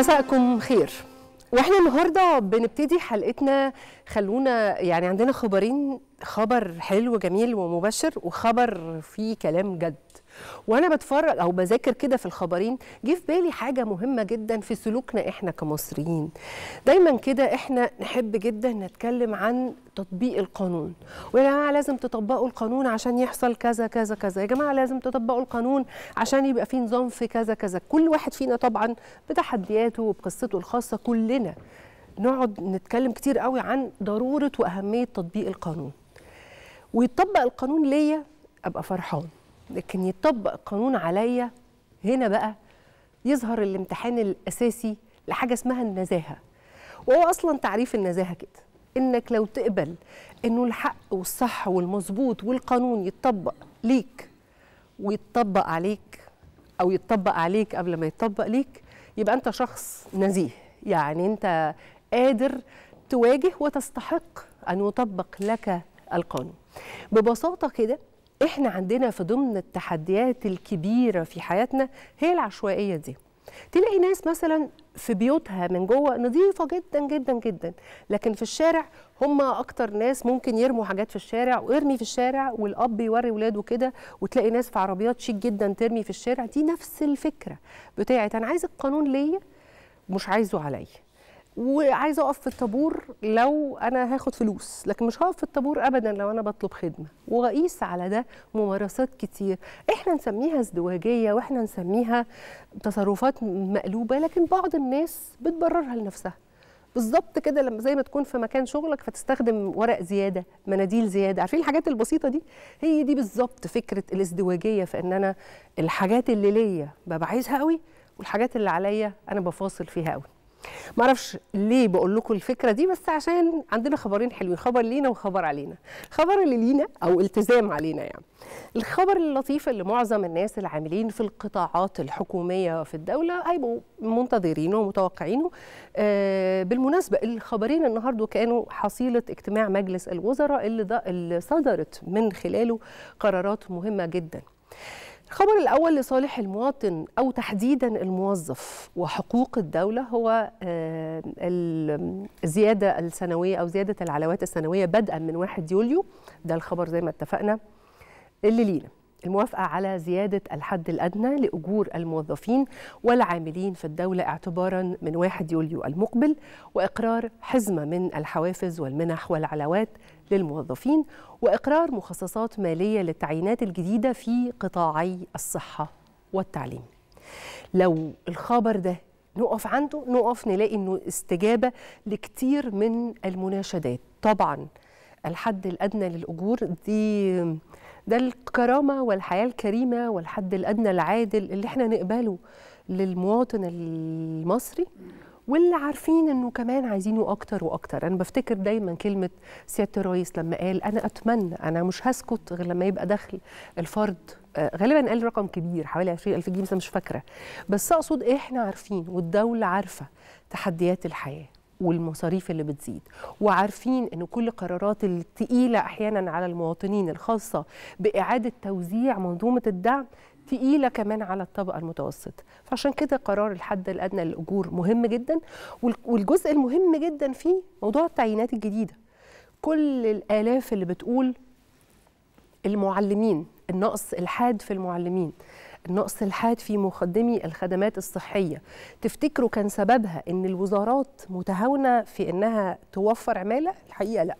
مساءكم خير. وإحنا النهارده بنبتدي حلقتنا خلونا يعني عندنا خبرين خبر حلو جميل ومبشر وخبر فيه كلام جد. وأنا بتفرج أو بذاكر كده في الخبرين جه في بالي حاجة مهمة جدا في سلوكنا إحنا كمصريين. دايما كده إحنا نحب جدا نتكلم عن تطبيق القانون. ويا جماعة لازم تطبقوا القانون عشان يحصل كذا كذا كذا. يا جماعة لازم تطبقوا القانون عشان يبقى في نظام في كذا كذا. كل واحد فينا طبعا بتحدياته وبقصته الخاصة كلنا. نقعد نتكلم كتير قوي عن ضرورة وأهمية تطبيق القانون. ويطبق القانون ليا أبقى فرحان. لكن يطبق القانون عليا هنا بقى يظهر الامتحان الأساسي لحاجة اسمها النزاهة. وهو أصلا تعريف النزاهة كده إنك لو تقبل إنه الحق والصح والمظبوط والقانون يتطبق ليك ويتطبق عليك أو يتطبق عليك قبل ما يتطبق ليك يبقى أنت شخص نزيه. يعني أنت قادر تواجه وتستحق أن يطبق لك القانون. ببساطة كده إحنا عندنا في ضمن التحديات الكبيرة في حياتنا هي العشوائية دي. تلاقي ناس مثلا في بيوتها من جوه نظيفة جدا جدا جدا لكن في الشارع هم أكتر ناس ممكن يرموا حاجات في الشارع ويرمي في الشارع والأب يوري ولاده كده وتلاقي ناس في عربيات شيك جدا ترمي في الشارع. دي نفس الفكرة بتاعت أنا عايز القانون ليا مش عايزه عليا. وعايزة أقف في الطابور لو أنا هاخد فلوس لكن مش هقف في الطابور ابدا لو أنا بطلب خدمة. واقيس على ده ممارسات كتير. إحنا نسميها ازدواجية وإحنا نسميها تصرفات مقلوبة لكن بعض الناس بتبررها لنفسها. بالظبط كده لما زي ما تكون في مكان شغلك فتستخدم ورق زيادة مناديل زيادة. عارفين الحاجات البسيطة دي؟ هي دي بالظبط فكرة الازدواجية. في ان أنا الحاجات اللي ليا ببقى عايزها قوي والحاجات اللي عليا أنا بفاصل فيها قوي. ما أعرفش ليه بقول لكم الفكرة دي بس عشان عندنا خبرين حلوين خبر لينا وخبر علينا. خبر اللي لينا أو التزام علينا يعني. الخبر اللطيف اللي معظم الناس العاملين في القطاعات الحكومية في الدولة هيبقوا منتظرينه ومتوقعينه. آه بالمناسبة الخبرين النهارده كانوا حصيلة اجتماع مجلس الوزراء اللي, اللي صدرت من خلاله قرارات مهمة جدا. الخبر الأول لصالح المواطن أو تحديدا الموظف وحقوق الدولة هو الزيادة السنوية أو زيادة العلاوات السنوية بدءا من 1 يوليو. ده الخبر زي ما اتفقنا. اللي لينا الموافقة على زيادة الحد الأدنى لأجور الموظفين والعاملين في الدولة اعتبارا من 1 يوليو المقبل وإقرار حزمة من الحوافز والمنح والعلاوات للموظفين وإقرار مخصصات مالية للتعيينات الجديدة في قطاعي الصحة والتعليم. لو الخبر ده نقف عنده نقف نلاقي إنه استجابة لكتير من المناشدات. طبعا الحد الأدنى للأجور دي ده الكرامة والحياة الكريمة والحد الأدنى العادل اللي إحنا نقبله للمواطن المصري. واللي عارفين إنه كمان عايزينه أكتر وأكتر. أنا بفتكر دايما كلمة سيادة الرئيس لما قال أنا أتمنى أنا مش هسكت غير لما يبقى دخل الفرد آه غالبا قال رقم كبير حوالي 20000 جنيه بس مش فاكرة. بس أقصد إحنا عارفين والدولة عارفة تحديات الحياة والمصاريف اللي بتزيد وعارفين ان كل القرارات الثقيله أحيانا على المواطنين الخاصة بإعادة توزيع منظومة الدعم تقيلة كمان على الطبقة المتوسطة. فعشان كده قرار الحد الأدنى للأجور مهم جدا والجزء المهم جدا فيه موضوع التعيينات الجديدة. كل الآلاف اللي بتقول المعلمين النقص الحاد في المعلمين النقص الحاد في مقدمي الخدمات الصحية تفتكروا كان سببها إن الوزارات متهاونة في إنها توفر عمالة؟ الحقيقة لأ.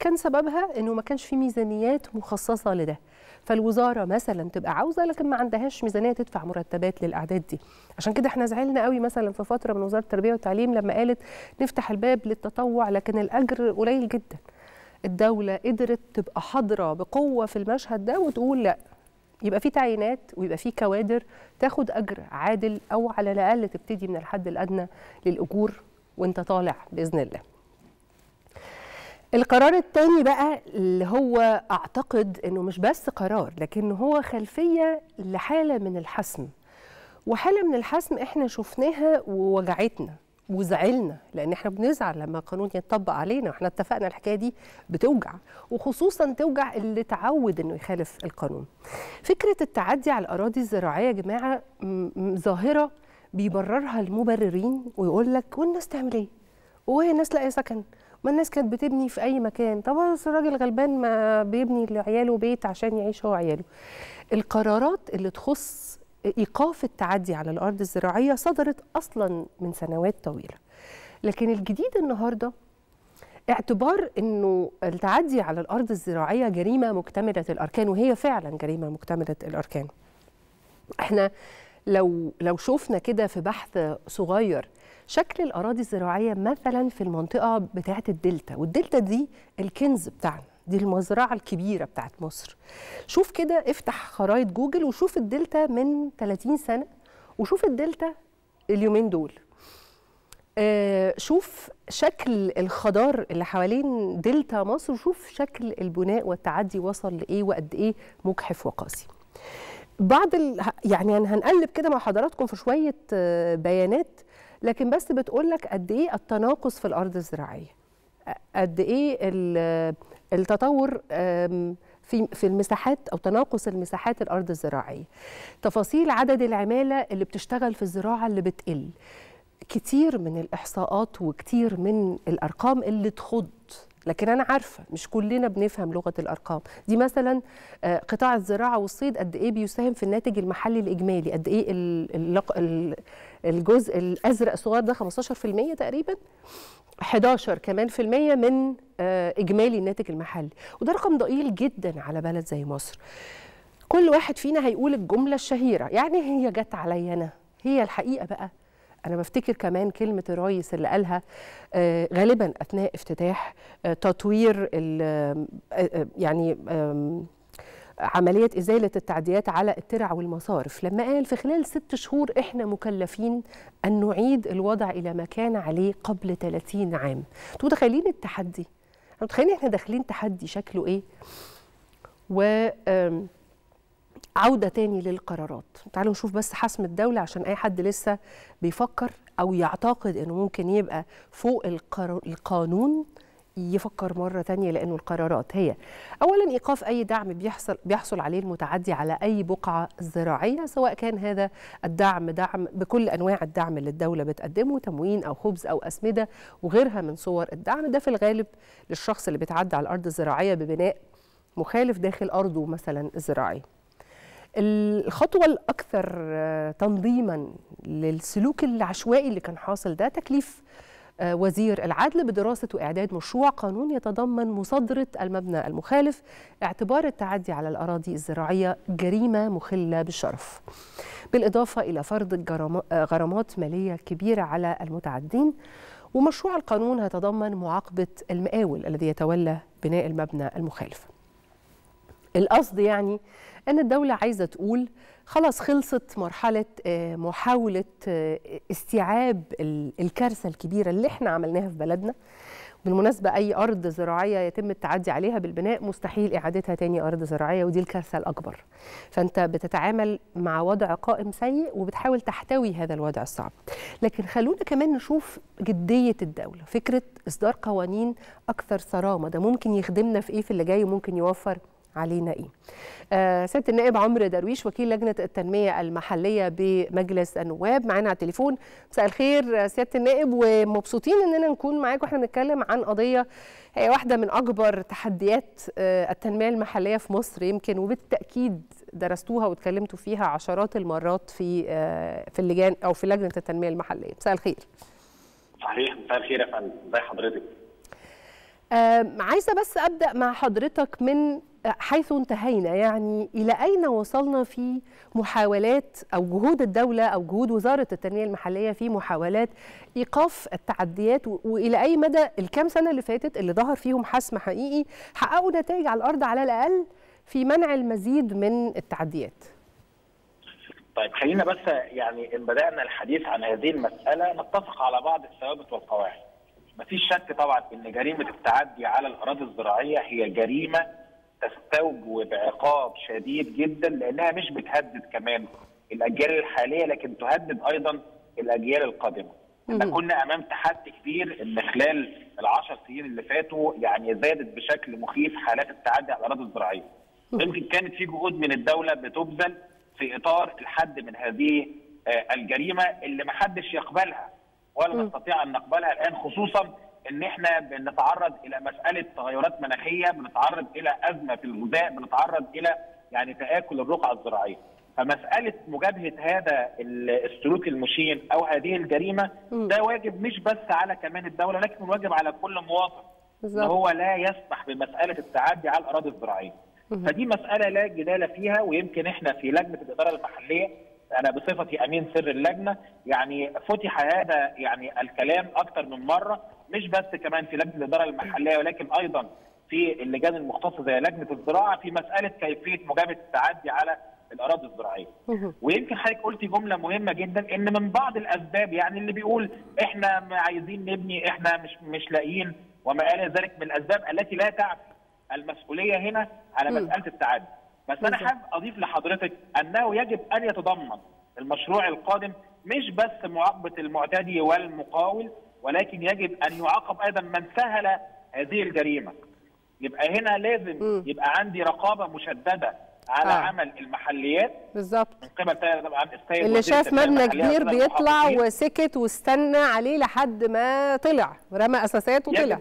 كان سببها إنه ما كانش في ميزانيات مخصصة لده. فالوزارة مثلا تبقى عاوزة لكن ما عندهاش ميزانية تدفع مرتبات للأعداد دي. عشان كده إحنا زعلنا قوي مثلا في فترة من وزارة التربية والتعليم لما قالت نفتح الباب للتطوع لكن الأجر قليل جدا. الدولة قدرت تبقى حاضرة بقوة في المشهد ده وتقول لأ يبقى في تعيينات ويبقى في كوادر تاخد أجر عادل أو على الأقل تبتدي من الحد الأدنى للأجور وأنت طالع بإذن الله. القرار الثاني بقى اللي هو أعتقد إنه مش بس قرار لكن هو خلفية لحالة من الحسم. وحالة من الحسم إحنا شفناها ووجعتنا وزعلنا لأن إحنا بنزعل لما القانون يتطبق علينا وإحنا اتفقنا الحكاية دي بتوجع وخصوصا توجع اللي تعود إنه يخالف القانون. فكرة التعدي على الأراضي الزراعية يا جماعة ظاهرة بيبررها المبررين ويقول لك والناس تعمل إيه؟ وهي الناس لاقية سكن. ما الناس كانت بتبني في أي مكان. طب الراجل غلبان ما بيبني لعياله بيت عشان يعيش هو وعياله. القرارات اللي تخص إيقاف التعدي على الأرض الزراعية صدرت أصلا من سنوات طويلة. لكن الجديد النهارده اعتبار إنه التعدي على الأرض الزراعية جريمة مكتملة الأركان وهي فعلا جريمة مكتملة الأركان. إحنا لو لو شفنا كده في بحث صغير شكل الأراضي الزراعية مثلا في المنطقة بتاعة الدلتا والدلتا دي الكنز بتاعنا دي المزرعة الكبيرة بتاعت مصر. شوف كده افتح خرائط جوجل وشوف الدلتا من 30 سنة وشوف الدلتا اليومين دول. آه شوف شكل الخضار اللي حوالين دلتا مصر وشوف شكل البناء والتعدي وصل لإيه وقد إيه مجحف وقاسي. بعض ال... يعني هنقلب كده مع حضراتكم في شوية بيانات. لكن بس بتقول لك قد إيه التناقص في الأرض الزراعية. قد إيه التطور في في المساحات أو تناقص المساحات الأرض الزراعية. تفاصيل عدد العمالة اللي بتشتغل في الزراعة اللي بتقل. كتير من الإحصاءات وكتير من الأرقام اللي تخض. لكن أنا عارفة مش كلنا بنفهم لغة الأرقام. دي مثلا قطاع الزراعة والصيد قد إيه بيساهم في الناتج المحلي الإجمالي؟ قد إيه الجزء الأزرق الصغير ده 15% تقريبا؟ 11 كمان في المية من إجمالي الناتج المحلي. وده رقم ضئيل جدا على بلد زي مصر. كل واحد فينا هيقول الجملة الشهيرة. يعني هي جت عليا أنا. هي الحقيقة بقى. أنا بفتكر كمان كلمة الرئيس اللي قالها آه غالبا أثناء افتتاح آه تطوير آه يعني عملية إزالة التعديات على الترع والمصارف. لما قال في خلال ست شهور إحنا مكلفين أن نعيد الوضع إلى ما كان عليه قبل 30 عام. متخيلين التحدي؟ متخيلين إحنا داخلين تحدي شكله إيه؟ و عودة تاني للقرارات. تعالوا نشوف بس حسم الدولة عشان أي حد لسه بيفكر أو يعتقد أنه ممكن يبقى فوق القانون يفكر مرة تانية لأنه القرارات هي أولا إيقاف أي دعم بيحصل, بيحصل عليه المتعدي على أي بقعة زراعية سواء كان هذا الدعم دعم بكل أنواع الدعم اللي الدولة بتقدمه تموين أو خبز أو أسمدة وغيرها من صور الدعم. ده في الغالب للشخص اللي بيتعدى على الأرض الزراعية ببناء مخالف داخل أرضه مثلا الزراعية الخطوة الأكثر تنظيما للسلوك العشوائي اللي كان حاصل ده تكليف وزير العدل بدراسة وإعداد مشروع قانون يتضمن مصادرة المبنى المخالف اعتبار التعدي على الأراضي الزراعية جريمة مخلة بالشرف. بالإضافة إلى فرض غرامات مالية كبيرة على المتعدين ومشروع القانون هيتضمن معاقبة المقاول الذي يتولى بناء المبنى المخالف. القصد يعني إن الدولة عايزة تقول خلاص خلصت مرحلة محاولة استيعاب الكارثة الكبيرة اللي إحنا عملناها في بلدنا. بالمناسبة أي أرض زراعية يتم التعدي عليها بالبناء مستحيل إعادتها تاني أرض زراعية ودي الكارثة الأكبر. فأنت بتتعامل مع وضع قائم سيء وبتحاول تحتوي هذا الوضع الصعب. لكن خلونا كمان نشوف جدية الدولة فكرة إصدار قوانين أكثر صرامة. ده ممكن يخدمنا في إيه في اللي جاي وممكن يوفر علينا إيه. آه سياده النائب عمرو درويش وكيل لجنه التنميه المحليه بمجلس النواب معانا على التليفون. مساء الخير سياده النائب ومبسوطين اننا نكون معاك وإحنا بنتكلم عن قضيه هي واحدة من اكبر تحديات آه التنميه المحليه في مصر يمكن وبالتاكيد درستوها واتكلمتوا فيها عشرات المرات في آه في اللجان أو في لجنة التنمية المحلية. مساء الخير. صحيح. مساء الخير يا فندم. ازي حضرتك؟ آه عايزة بس أبدأ مع حضرتك من حيث انتهينا. يعني إلى أين وصلنا في محاولات أو جهود الدولة أو جهود وزارة التنمية المحلية في محاولات إيقاف التعديات؟ وإلى أي مدى الكام سنة اللي فاتت اللي ظهر فيهم حسم حقيقي حققوا نتائج على الأرض على الأقل في منع المزيد من التعديات؟ طيب خلينا بس يعني إن بدأنا الحديث عن هذه المسألة نتفق على بعض الثوابت والقواعد. مفيش شك طبعا إن جريمة التعدي على الأراضي الزراعية هي جريمة تستوجب عقاب شديد جدا لأنها مش بتهدد كمان الأجيال الحالية لكن تهدد أيضا الأجيال القادمة. إحنا كنا أمام تحدي كبير إن خلال العشر سنين اللي فاتوا يعني زادت بشكل مخيف حالات التعدي على الأراضي الزراعية. يمكن كانت في جهود من الدولة بتبذل في إطار الحد من هذه الجريمة اللي ما حدش يقبلها ولا نستطيع أن نقبلها الآن خصوصا إن إحنا بنتعرض إلى مسألة تغيرات مناخية، بنتعرض إلى أزمة في الغذاء، بنتعرض إلى يعني تآكل الرقعة الزراعية. فمسألة مجابهه هذا السلوك المشين أو هذه الجريمة ده واجب مش بس على كمان الدولة لكن واجب على كل مواطن. إن هو لا يسمح بمسألة التعدي على الأراضي الزراعية. فدي مسألة لا جدال فيها ويمكن إحنا في لجنة الإدارة المحلية أنا بصفتي أمين سر اللجنة يعني فتح هذا يعني الكلام أكثر من مرة مش بس كمان في لجنة الإدارة المحلية ولكن أيضا في اللجان المختصة زي لجنة الزراعة في مسألة كيفية مجابهه التعدي على الأراضي الزراعية. ويمكن حضرتك قلتي جملة مهمة جدا إن من بعض الأسباب يعني اللي بيقول إحنا عايزين نبني إحنا مش مش لاقيين وما إلى ذلك من الأسباب التي لا تعفي المسؤولية هنا على مسألة التعدي. بس أنا حابب أضيف لحضرتك أنه يجب أن يتضمن المشروع القادم مش بس معاقبة المعتدي والمقاول ولكن يجب أن يعاقب أيضا من سهل هذه الجريمة. يبقى هنا لازم يبقى عندي رقابة مشددة على آه. عمل المحليات. بالظبط. من قبل طبعا السيد اللي شاف مبنى كبير بيطلع وسكت واستنى عليه لحد ما طلع رمى أساسات وطلع. يجب,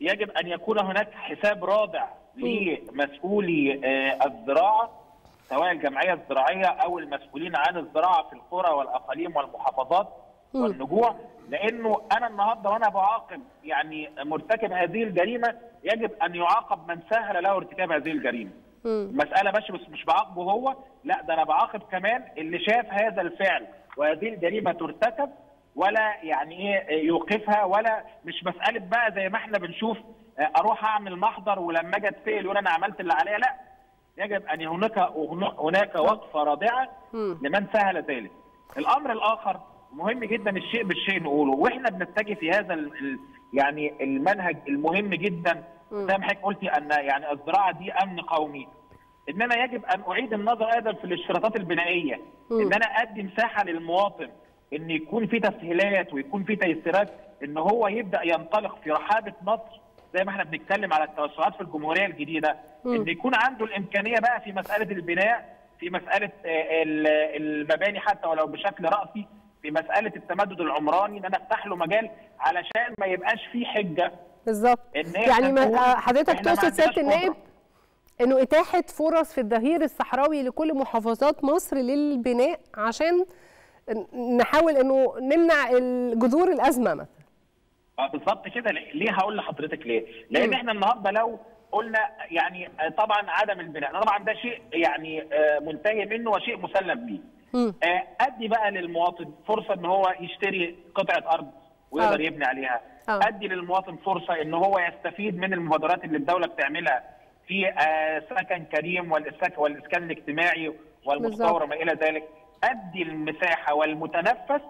يجب أن يكون هناك حساب رادع لمسؤولي الزراعة سواء الجمعية الزراعية أو المسؤولين عن الزراعة في القرى والأقاليم والمحافظات والنجوع. لأنه أنا النهارده وأنا بعاقب يعني مرتكب هذه الجريمة يجب أن يعاقب من سهل له ارتكاب هذه الجريمة. المساله مش بس مش بعاقبه هو لا ده أنا بعاقب كمان اللي شاف هذا الفعل. وهذه الجريمة ترتكب ولا يعني إيه يوقفها ولا مش مسألة بقى زي ما إحنا بنشوف أروح اعمل محضر ولما أجي اتسال يقول أنا عملت اللي عليا. لا يجب ان هناك هناك وقفة رادعه لمن سهل ذلك. الامر الآخر مهم جدا الشيء بالشيء نقوله. وإحنا بنتجه في هذا يعني المنهج المهم جدا. زي ما حضرتك قلتي أن يعني الزراعة دي أمن قومي. ان أنا يجب أن أعيد النظر أيضا في الاشتراطات البنائية. إن أنا أدي مساحة للمواطن إن يكون في تسهيلات ويكون في تيسيرات إن هو يبدأ ينطلق في رحابة مصر زي ما إحنا بنتكلم على التوسعات في الجمهورية الجديدة إن يكون عنده الإمكانية بقى في مسألة البناء في مسألة المباني حتى ولو بشكل رأسي في مسألة التمدد العمراني إن أنا أفتح له مجال علشان ما يبقاش فيه حجة. بالظبط. يعني ما حضرتك تقصد سيادة النائب إنه إتاحة فرص في الظهير الصحراوي لكل محافظات مصر للبناء عشان نحاول إنه نمنع جذور الأزمة مثلا؟ بالظبط كده ليه هقول لحضرتك ليه؟ لأن. إحنا النهارده لو قلنا يعني طبعا عدم البناء طبعا ده شيء يعني منتهي منه وشيء مسلم به أدي بقى للمواطن فرصة إن هو يشتري قطعة أرض ويقدر. يبني عليها. أدي للمواطن فرصة إن هو يستفيد من المبادرات اللي الدولة بتعملها في سكن كريم والإسكان الاجتماعي والمتطور وما إلى ذلك أدي المساحة والمتنفس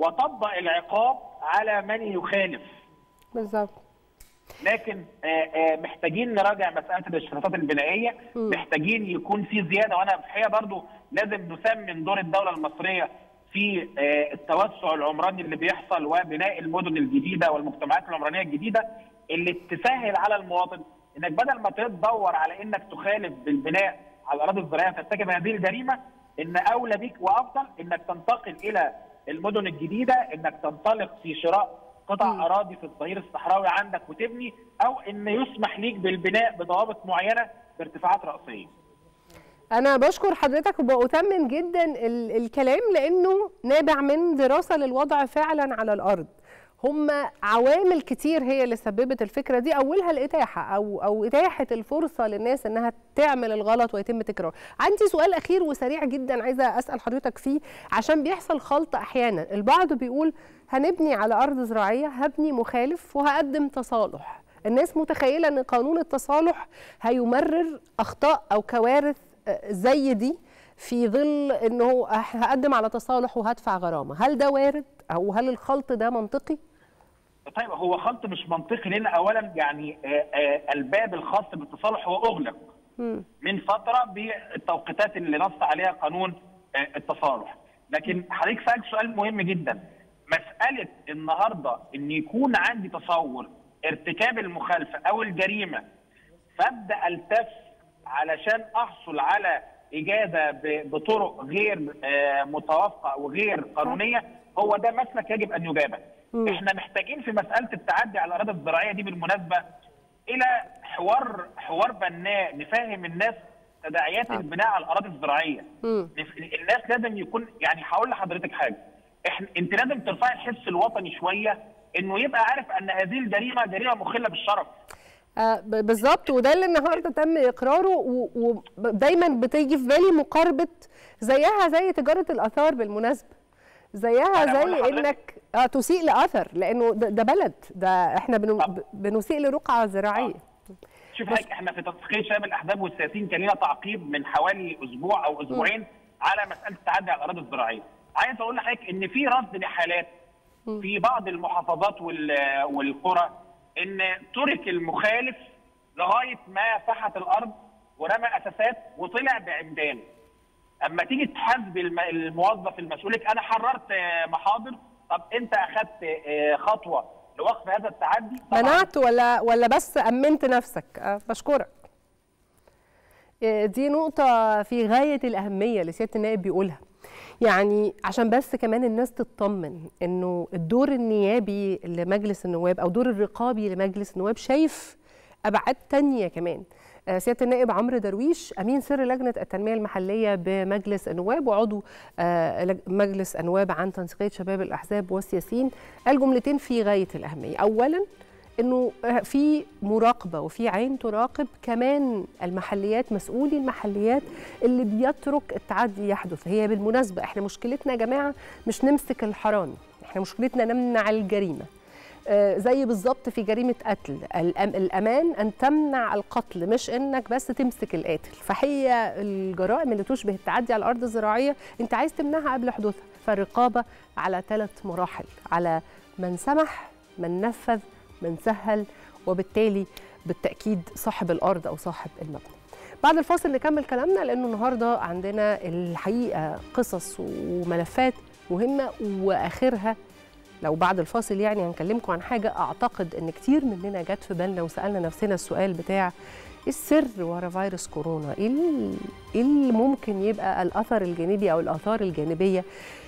وطبق العقاب على من يخالف. بالظبط. لكن محتاجين نراجع مسألة الاشتراطات البنائية. محتاجين يكون في زيادة. وأنا في الحقيقة برضو لازم نثمن دور الدولة المصرية في التوسع العمراني اللي بيحصل وبناء المدن الجديدة والمجتمعات العمرانية الجديدة اللي تسهل على المواطن إنك بدل ما تدور على إنك تخالف بالبناء على الأراضي الزراعية ترتكب هذه الجريمة إن أولى بك وأفضل إنك تنتقل إلى المدن الجديدة إنك تنطلق في شراء قطع م. أراضي في الظهير الصحراوي عندك وتبني أو إن يسمح ليك بالبناء بضوابط معينة بارتفاعات رأسية. أنا بشكر حضرتك وبأثمن جدا الكلام لأنه نابع من دراسة للوضع فعلا على الأرض. هم عوامل كتير هي اللي سببت الفكرة دي أولها الإتاحة أو أو إتاحة الفرصة للناس إنها تعمل الغلط ويتم تكراره. عندي سؤال أخير وسريع جدا عايزة أسأل حضرتك فيه عشان بيحصل خلط أحيانا، البعض بيقول هنبني على أرض زراعية هبني مخالف وهقدم تصالح. الناس متخيلة إن قانون التصالح هيمرر أخطاء أو كوارث زي دي في ظل إنه هقدم على تصالح وهدفع غرامة، هل ده وارد أو هل الخلط ده منطقي؟ طيب هو خلط مش منطقي لأن اولا يعني الباب الخاص بالتصالح هو أغلق. من فترة بالتوقيتات اللي نص عليها قانون التصالح لكن حضرتك سألت سؤال مهم جدا مسألة النهارده إن يكون عندي تصور ارتكاب المخالفة أو الجريمة فأبدأ ألتف علشان أحصل على اجازه بطرق غير آه، متوافقة وغير قانونية هو ده مسلك يجب أن يجابه. إحنا محتاجين في مسألة التعدي على الأراضي الزراعية دي بالمناسبة إلى حوار حوار بناء نفهم الناس تداعيات البناء على الأراضي الزراعية. نف- الناس لازم يكون يعني هقول لحضرتك حاجة. إحنا أنت لازم ترفعي الحس الوطني شوية إنه يبقى عارف إن هذه الجريمة جريمة مخلة بالشرف. آه، بالظبط. وده اللي النهارده تم إقراره ودايما بتيجي في بالي مقاربة زيها زي تجارة الآثار بالمناسبة. زيها بقول زي إنك آه تسيء لأثر لأنه ده, بلد ده إحنا. بنسيء لرقعة زراعية شوف حضرتك إحنا في تنسيقيه شباب الأحزاب والسياسيين كان لنا تعقيب من حوالي أسبوع أو أسبوعين على مسألة التعدي على الأراضي الزراعية. عايز أقول لحضرتك إن في رصد لحالات في بعض المحافظات وال- والقرى إن ترك المخالف لغاية ما فحت الأرض ورمى أساسات وطلع بعمدان. أما تيجي تحاسب الم- الموظف المسؤول أنا حررت آه، محاضر. طب أنت اخذت آه، خطوة لوقف هذا التعدي منعت ولا ولا بس أمنت نفسك؟ آه، بشكرك. دي نقطة في غاية الأهمية اللي سيادة النائب بيقولها. يعني عشان بس كمان الناس تطمن إنه الدور النيابي لمجلس النواب أو دور الرقابي لمجلس النواب شايف أبعاد تانية كمان. سياده النائب عمرو درويش أمين سر لجنة التنمية المحلية بمجلس النواب وعضو آه، مجلس النواب عن تنسيقية شباب الأحزاب والسياسيين قال جملتين في غاية الأهمية. اولا إنه في مراقبة وفي عين تراقب كمان المحليات مسؤولي المحليات اللي بيترك التعدي يحدث. هي بالمناسبة إحنا مشكلتنا يا جماعة مش نمسك الحرامي إحنا مشكلتنا نمنع الجريمة. آه، زي بالظبط في جريمة قتل. الأمان أن تمنع القتل مش إنك بس تمسك القاتل. فهي الجرائم اللي تشبه التعدي على الأرض الزراعية أنت عايز تمنعها قبل حدوثها. فالرقابة على ثلاث مراحل. على من سمح من نفذ من سهل وبالتالي بالتأكيد صاحب الأرض أو صاحب المبنى. بعد الفاصل نكمل كلامنا لأنه النهارده عندنا الحقيقة قصص وملفات مهمة وآخرها لو بعد الفاصل يعني هنكلمكم عن حاجة أعتقد إن كتير مننا جت في بالنا وسألنا نفسنا السؤال بتاع إيه السر ورا فيروس كورونا؟ إيه إيه اللي ممكن يبقى الأثر الجانبي أو الآثار الجانبية؟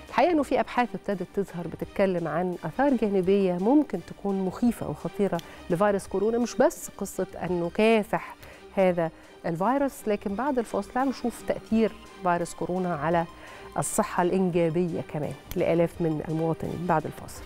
الحقيقة إنه في أبحاث ابتدت تظهر بتتكلم عن آثار جانبية ممكن تكون مخيفة وخطيره لفيروس كورونا مش بس قصة إنه كافح هذا الفيروس لكن بعد الفاصل هنشوف تأثير فيروس كورونا على الصحة الإنجابية كمان لآلاف من المواطنين بعد الفاصل.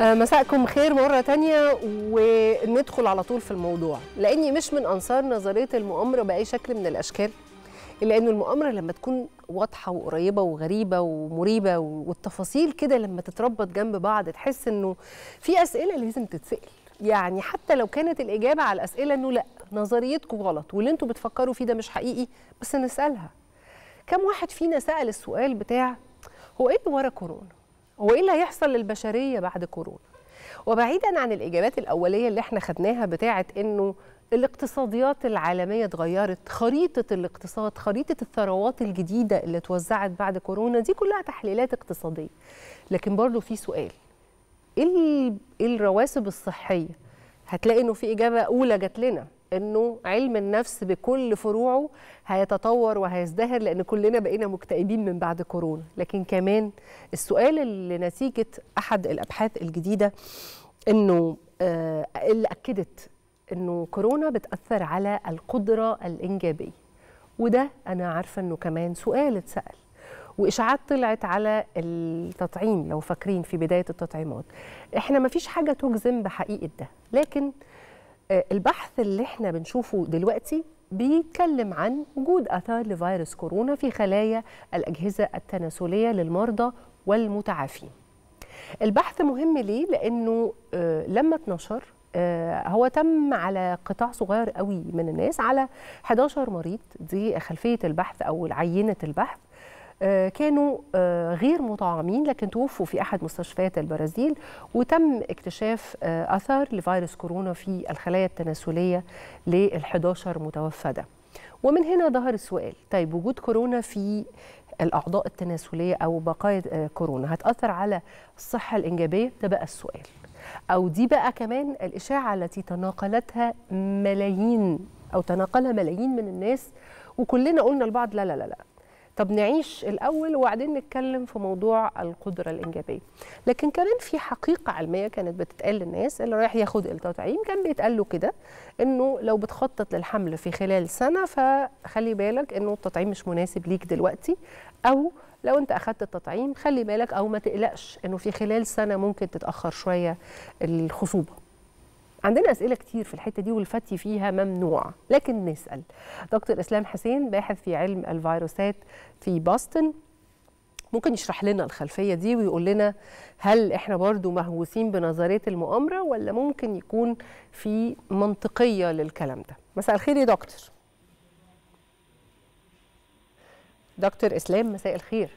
آه، مساءكم خير مرة تانية وندخل على طول في الموضوع لأني مش من أنصار نظرية المؤامرة بأي شكل من الأشكال إلا أنه المؤامرة لما تكون واضحة وقريبة وغريبة ومريبة والتفاصيل كده لما تتربط جنب بعض تحس أنه في أسئلة لازم تتسأل. يعني حتى لو كانت الإجابة على الأسئلة أنه لأ نظريتكم غلط واللي أنتوا بتفكروا فيه ده مش حقيقي بس نسألها. كم واحد فينا سأل السؤال بتاع هو إيه اللي ورا كورونا؟ هو إيه اللي هيحصل للبشرية بعد كورونا؟ وبعيدا عن الإجابات الأولية اللي إحنا خدناها بتاعة إنه الاقتصاديات العالمية اتغيرت خريطة الاقتصاد خريطة الثروات الجديدة اللي اتوزعت بعد كورونا دي كلها تحليلات اقتصادية. لكن برضو في سؤال إيه ال- إيه الرواسب الصحية؟ هتلاقي إنه في إجابة أولى جات لنا إنه علم النفس بكل فروعه هيتطور وهيزدهر لأن كلنا بقينا مكتئبين من بعد كورونا. لكن كمان السؤال اللي نتيجة أحد الأبحاث الجديدة إنه آه اللي أكدت إنه كورونا بتأثر على القدرة الإنجابية وده أنا عارفة إنه كمان سؤال اتسأل وإشاعات طلعت على التطعيم لو فاكرين في بداية التطعيمات إحنا ما فيش حاجة تجزم بحقيقة ده لكن آه، البحث اللي إحنا بنشوفه دلوقتي بيتكلم عن وجود آثار لفيروس كورونا في خلايا الأجهزة التناسلية للمرضى والمتعافين. البحث مهم ليه؟ لأنه آه، لما اتنشر هو تم على قطاع صغير قوي من الناس على 11 مريض دي خلفية البحث أو عينه البحث. كانوا غير مطعمين لكن توفوا في أحد مستشفيات البرازيل وتم اكتشاف اثار لفيروس كورونا في الخلايا التناسلية لل11 متوفى ده ومن هنا ظهر السؤال طيب وجود كورونا في الأعضاء التناسلية أو بقايا كورونا هتأثر على الصحة الإنجابية؟ ده بقى السؤال. أو دي بقى كمان الإشاعة التي تناقلتها ملايين أو تناقلها ملايين من الناس وكلنا قلنا لبعض لا لا لا لا. طب نعيش الأول وبعدين نتكلم في موضوع القدرة الإنجابية. لكن كمان في حقيقة علمية كانت بتتقال للناس اللي رايح ياخد التطعيم كان بيتقال له كده إنه لو بتخطط للحمل في خلال سنة فخلي بالك إنه التطعيم مش مناسب ليك دلوقتي أو لو انت أخدت التطعيم خلي بالك أو ما تقلقش إنه في خلال سنة ممكن تتأخر شوية الخصوبة. عندنا أسئلة كتير في الحتة دي والفتي فيها ممنوع لكن نسأل. دكتور إسلام حسين باحث في علم الفيروسات في بoston ممكن يشرح لنا الخلفية دي ويقول لنا هل إحنا برضو مهووسين بنظرية المؤامرة ولا ممكن يكون في منطقية للكلام ده. مساء الخير يا دكتور. دكتور إسلام مساء الخير.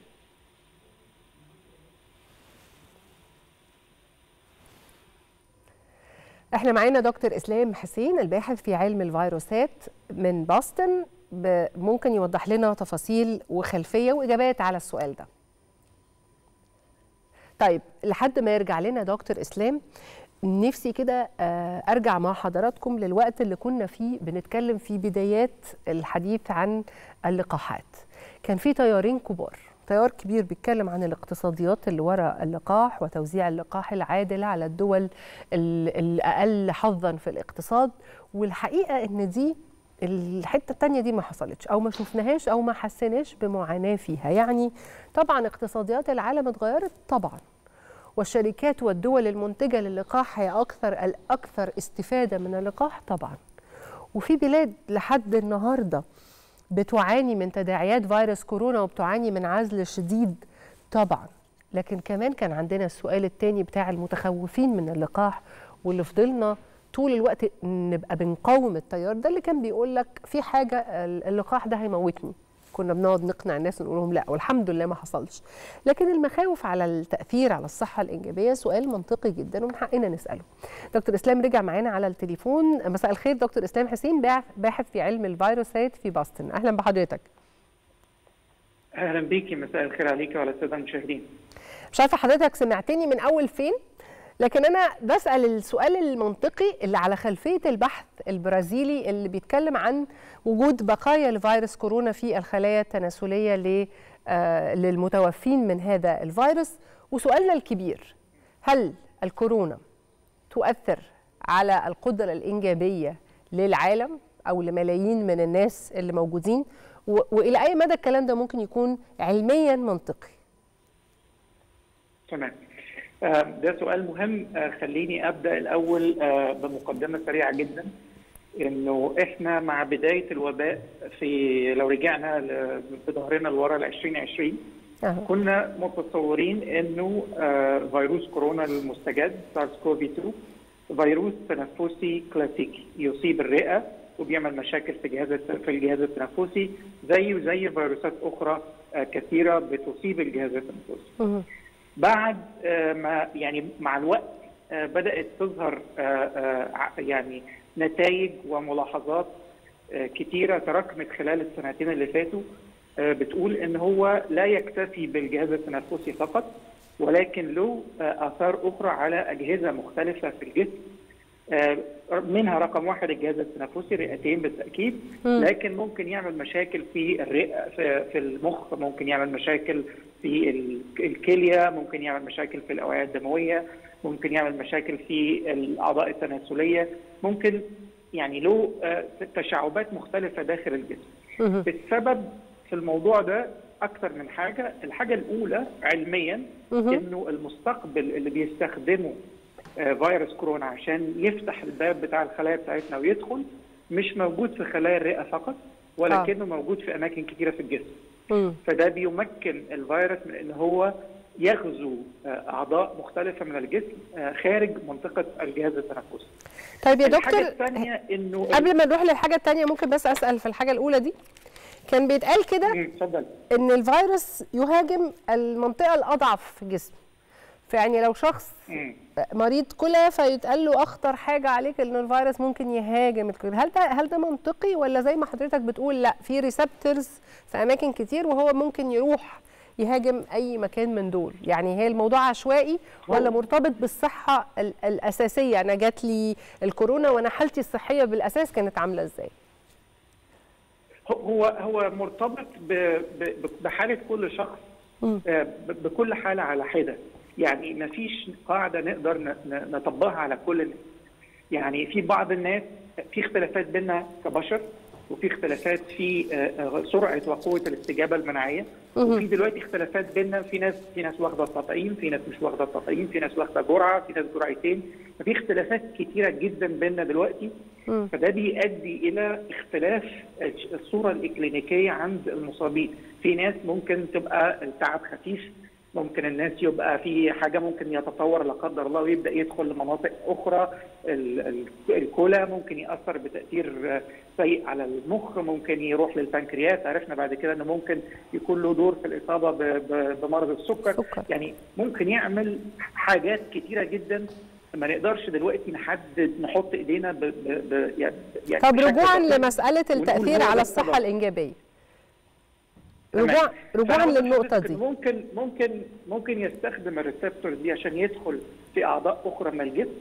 إحنا معانا دكتور إسلام حسين الباحث في علم الفيروسات من بoston ممكن يوضح لنا تفاصيل وخلفية وإجابات على السؤال ده. طيب لحد ما يرجع لنا دكتور إسلام نفسي كده أرجع مع حضراتكم للوقت اللي كنا فيه بنتكلم في بدايات الحديث عن اللقاحات. كان في تيارين كبار. تيار كبير بيتكلم عن الاقتصاديات اللي وراء اللقاح وتوزيع اللقاح العادل على الدول الأقل حظا في الاقتصاد. والحقيقة إن دي الحتة الثانية دي ما حصلتش أو ما شفناهاش أو ما حسيناش بمعاناة فيها. يعني طبعا اقتصاديات العالم اتغيرت طبعا والشركات والدول المنتجة للقاح هي أكثر الاكثر استفادة من اللقاح طبعا. وفي بلاد لحد النهارده بتعاني من تداعيات فيروس كورونا وبتعاني من عزل شديد طبعا. لكن كمان كان عندنا السؤال الثاني بتاع المتخوفين من اللقاح واللي فضلنا طول الوقت نبقى بنقاوم التيار ده اللي كان بيقول لك في حاجة اللقاح ده هيموتني. كنا بنقعد نقنع الناس ونقول لهم لا والحمد لله ما حصلش. لكن المخاوف على التأثير على الصحة الإنجابية سؤال منطقي جدا ومن حقنا نسأله. دكتور إسلام رجع معانا على التليفون. مساء الخير دكتور إسلام حسين باحث في علم الفيروسات في باستن أهلا بحضرتك. أهلا بيكي مساء الخير عليكي وعلى السادة المشاهدين. مش عارفة حضرتك سمعتني من أول فين؟ لكن أنا بسأل السؤال المنطقي اللي على خلفية البحث البرازيلي اللي بيتكلم عن وجود بقايا لفيروس كورونا في الخلايا التناسلية للمتوفين من هذا الفيروس. وسؤالنا الكبير هل الكورونا تؤثر على القدرة الإنجابية للعالم أو لملايين من الناس اللي موجودين؟ وإلى أي مدى الكلام ده ممكن يكون علميا منطقي؟ تمام. ده سؤال مهم خليني أبدأ الأول بمقدمة سريعة جدا إنه إحنا مع بداية الوباء في لو رجعنا بظهرنا لورا ل 2020 أه. كنا متصورين إنه فيروس كورونا المستجد سارس كوفي 2 فيروس تنفسي كلاسيكي يصيب الرئة وبيعمل مشاكل في جهاز في الجهاز التنفسي زيه زي فيروسات أخرى كثيرة بتصيب الجهاز التنفسي. بعد ما يعني مع الوقت بدأت تظهر يعني نتائج وملاحظات كتيرة تراكمت خلال السنتين اللي فاتوا بتقول إن هو لا يكتفي بالجهاز التنفسي فقط ولكن له آثار أخرى على أجهزة مختلفة في الجسم. منها رقم واحد الجهاز التنفسي رئتين بالتأكيد لكن ممكن يعمل مشاكل في الرئة في المخ ممكن يعمل مشاكل في الكلية ممكن يعمل مشاكل في الأوعية الدموية ممكن يعمل مشاكل في الأعضاء التناسلية. ممكن يعني له تشعبات مختلفة داخل الجسم. السبب في الموضوع ده أكثر من حاجة الحاجة الأولى علميا إنه المستقبل اللي بيستخدمه فيروس كورونا عشان يفتح الباب بتاع الخلايا بتاعتنا ويدخل مش موجود في خلايا الرئة فقط ولكنه آه. موجود في أماكن كثيره في الجسم. م. فده بيمكن الفيروس من إن هو يغزو أعضاء مختلفة من الجسم خارج منطقة الجهاز التنفسي. طيب يا دكتور إنه قبل ما نروح للحاجة الثانية ممكن بس أسأل في الحاجة الأولى دي؟ كان بيتقال كده إن الفيروس يهاجم المنطقة الأضعف في الجسم. فيعني لو شخص مريض كلى فيتقال له أخطر حاجة عليك إن الفيروس ممكن يهاجم الكلى هل ده هل ده منطقي ولا زي ما حضرتك بتقول لأ في ريسبتورز في أماكن كتير وهو ممكن يروح يهاجم أي مكان من دول؟ يعني هي الموضوع عشوائي ولا مرتبط بالصحة ال- الأساسية؟ أنا جات لي الكورونا وأنا حالتي الصحية بالأساس كانت عاملة إزاي؟ هو هو مرتبط بحالة كل شخص. آه، بكل حالة على حدة. يعني ما فيش قاعدة نقدر نطبقها على كل الناس. يعني في بعض الناس في اختلافات بيننا كبشر وفي اختلافات في آه، آه، سرعة وقوة الاستجابة المناعية. وفي دلوقتي اختلافات بيننا في ناس في ناس واخدة التطعيم في ناس مش واخدة التطعيم في ناس واخدة جرعة في ناس جرعتين. ففي اختلافات كتيرة جدا بيننا دلوقتي. فده بيؤدي إلى اختلاف الصورة الإكلينيكية عند المصابين. في ناس ممكن تبقى التعب خفيف ممكن الناس يبقى في حاجة ممكن يتطور لا قدر الله ويبدأ يدخل لمناطق أخرى ال- ال- الكلى ممكن يأثر بتأثير سيء على المخ ممكن يروح للبنكرياس عرفنا بعد كده إنه ممكن يكون له دور في الإصابة بمرض السكر سكر. يعني ممكن يعمل حاجات كتيرة جدا ما نقدرش دلوقتي نحدد نحط إيدينا ب ب ب يعني طب رجوعا لمسألة التأثير على الصحة. الإنجابية. رجوع رجوعا للنقطة دي ممكن ممكن ممكن يستخدم الريسبتور دي عشان يدخل في أعضاء أخرى من الجسم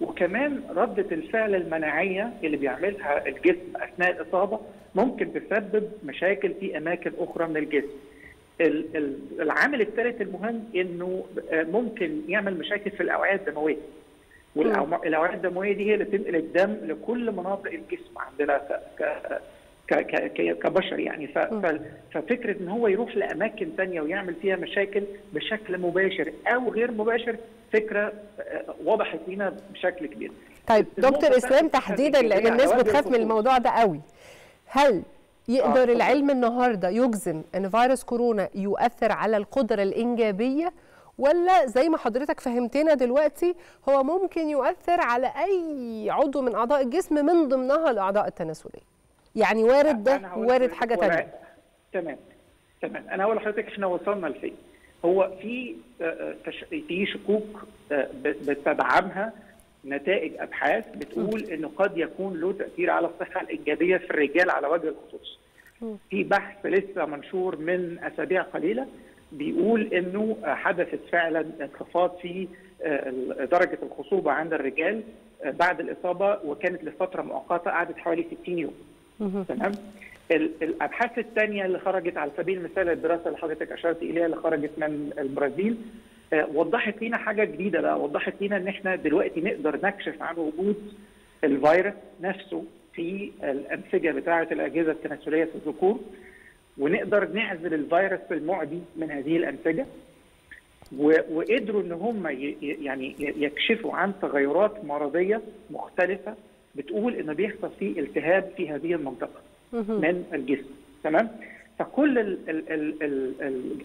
وكمان ردة الفعل المناعية اللي بيعملها الجسم أثناء الإصابة ممكن تسبب مشاكل في أماكن أخرى من الجسم. ال- ال- العامل الثالث المهم إنه آه، ممكن يعمل مشاكل في الأوعية الدموية. والأوعية الدموية دي هي اللي تنقل الدم لكل مناطق الجسم عندنا كبشر يعني ففكرة إن هو يروح لأماكن ثانية ويعمل فيها مشاكل بشكل مباشر أو غير مباشر فكرة آه، وضحت لينا بشكل كبير. طيب دكتور إسلام تحديدا لأن الناس بتخاف من. الموضوع ده قوي هل يقدر اتفضل. العلم النهارده يجزم إن فيروس كورونا يؤثر على القدرة الإنجابية ولا زي ما حضرتك فهمتنا دلوقتي هو ممكن يؤثر على أي عضو من أعضاء الجسم من ضمنها الأعضاء التناسلية يعني وارد ده وارد حاجة تانية. تمام تمام. أنا هقول لحضرتك إحنا وصلنا لفين. هو في آه، آه، في شكوك آه، بتدعمها نتائج أبحاث بتقول إنه قد يكون له تأثير على الصحة الإيجابية في الرجال على وجه الخصوص. في بحث لسه منشور من أسابيع قليلة بيقول إنه حدثت فعلا انخفاض في درجة الخصوبة عند الرجال بعد الإصابة وكانت لفترة مؤقتة قعدت حوالي 60 يوم. تمام؟ ال- الأبحاث الثانية اللي خرجت على سبيل المثال الدراسة اللي حضرتك أشرت إليها اللي خرجت من البرازيل آه، وضحت لنا حاجة جديدة بقى وضحت لنا إن إحنا دلوقتي نقدر نكشف عن وجود الفيروس نفسه في الأنسجة بتاعة الأجهزة التناسلية في الذكور ونقدر نعزل الفيروس المعدي من هذه الأنسجة وقدروا إن هم يعني يكشفوا عن تغيرات مرضية مختلفة بتقول انه بيحصل فيه التهاب في هذه المنطقة من الجسم تمام فكل ال ال ال ال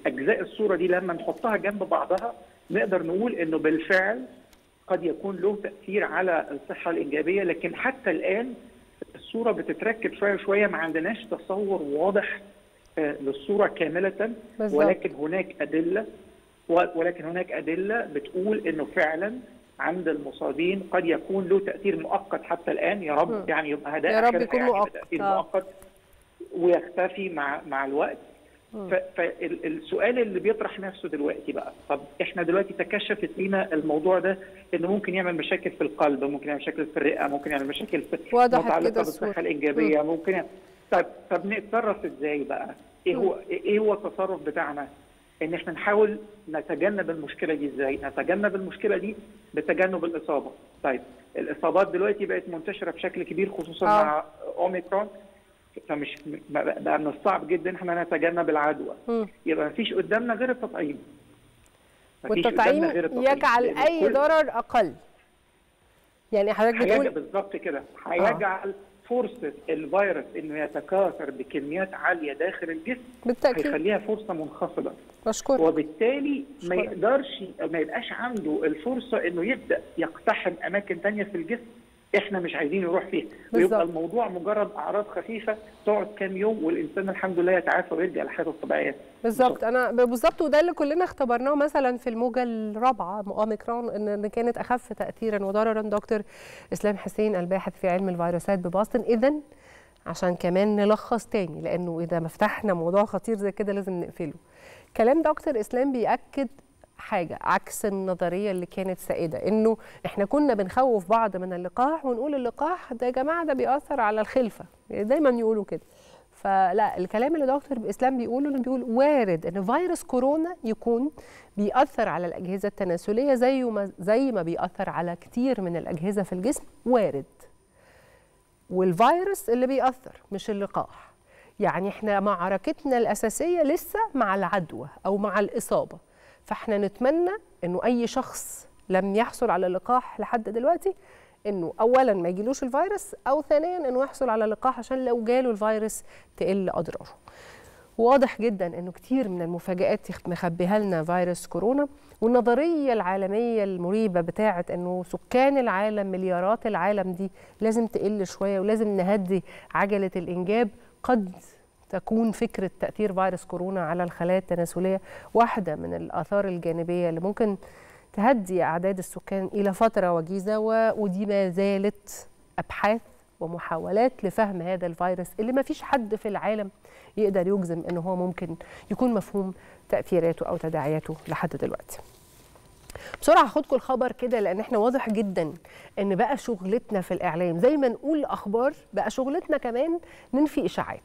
الاجزاء الصورة دي لما نحطها جنب بعضها نقدر نقول إنه بالفعل قد يكون له تأثير على الصحة الإنجابية لكن حتى الآن الصورة بتتركب شوية شوية ما عندناش تصور واضح آه، للصورة كاملة. ولكن هناك أدلة ولكن هناك أدلة بتقول إنه فعلا عند المصابين قد يكون له تأثير مؤقت حتى الآن يا رب مم. يعني يبقى هداء يا رب يكون يعني مؤقت. تأثير آه. مؤقت ويختفي مع مع الوقت فالسؤال اللي بيطرح نفسه دلوقتي بقى طب إحنا دلوقتي تكشفت لينا الموضوع ده إنه ممكن يعمل مشاكل في القلب ممكن يعمل مشاكل في الرئة ممكن يعمل مشاكل في متعلقة. بالصحة الإنجابية ممكن يعمل طب طب نتصرف إزاي بقى؟ إيه هو إيه هو التصرف بتاعنا؟ إن إحنا نحاول نتجنب المشكلة دي إزاي؟ نتجنب المشكلة دي بتجنب الإصابة. طيب الإصابات دلوقتي بقت منتشرة بشكل كبير خصوصا آه. مع أوميكرون فمش بقى من الصعب جدا ان إحنا نتجنب العدوى. يبقى مفيش قدامنا غير التطعيم. والتطعيم. يجعل أي ضرر أقل يعني حضرتك بتقول بالظبط كده هيجعل فرصة الفيروس إنه يتكاثر بكميات عالية داخل الجسم بالتأكيد هيخليها فرصة منخفضة بشكرك وبالتالي ما شكراً. يقدرش ما يبقاش عنده الفرصة إنه يبدأ يقتحم أماكن تانية في الجسم إحنا مش عايزين نروح فيها. ويبقى الموضوع مجرد أعراض خفيفة تقعد كام يوم والإنسان الحمد لله يتعافى ويرجع لحياته الطبيعية. بالظبط. أنا بالظبط وده اللي كلنا اختبرناه مثلا في الموجة الرابعة أوميكرون ان كانت أخف تاثيرا. وضررا دكتور إسلام حسين الباحث في علم الفيروسات ببoston اذا عشان كمان نلخص تاني لأنه إذا ما فتحنا موضوع خطير زي كده لازم نقفله. كلام دكتور إسلام بيأكد حاجة عكس النظرية اللي كانت سائدة إنه إحنا كنا بنخوف بعض من اللقاح ونقول اللقاح ده يا جماعة ده بيأثر على الخلفة دايما يقولوا كده. فلا الكلام اللي دكتور إسلام بيقوله إنه بيقول وارد إن فيروس كورونا يكون بيأثر على الأجهزة التناسلية زي ما زي ما بيأثر على كتير من الأجهزة في الجسم وارد. والفيروس اللي بيأثر مش اللقاح. يعني إحنا معركتنا الأساسية لسه مع العدوى أو مع الإصابة. فإحنا نتمنى إنه أي شخص لم يحصل على لقاح لحد دلوقتي إنه اولا ما يجيلوش الفيروس أو ثانيا إنه يحصل على لقاح عشان لو جاله الفيروس تقل أضراره. واضح جدا إنه كتير من المفاجآت مخبيها لنا فيروس كورونا والنظرية العالمية المريبة بتاعه إنه سكان العالم مليارات العالم دي لازم تقل شوية ولازم نهدي عجلة الإنجاب قد تكون فكرة تأثير فيروس كورونا على الخلايا التناسلية واحدة من الآثار الجانبية اللي ممكن تهدي أعداد السكان إلى فترة وجيزة ودي ما زالت أبحاث ومحاولات لفهم هذا الفيروس اللي ما فيش حد في العالم يقدر يجزم انه هو ممكن يكون مفهوم تأثيراته أو تداعياته لحد دلوقتي. بسرعة هاخدكم الخبر كده لأن إحنا واضح جدا إن بقى شغلتنا في الإعلام زي ما نقول أخبار بقى شغلتنا كمان ننفي إشاعات.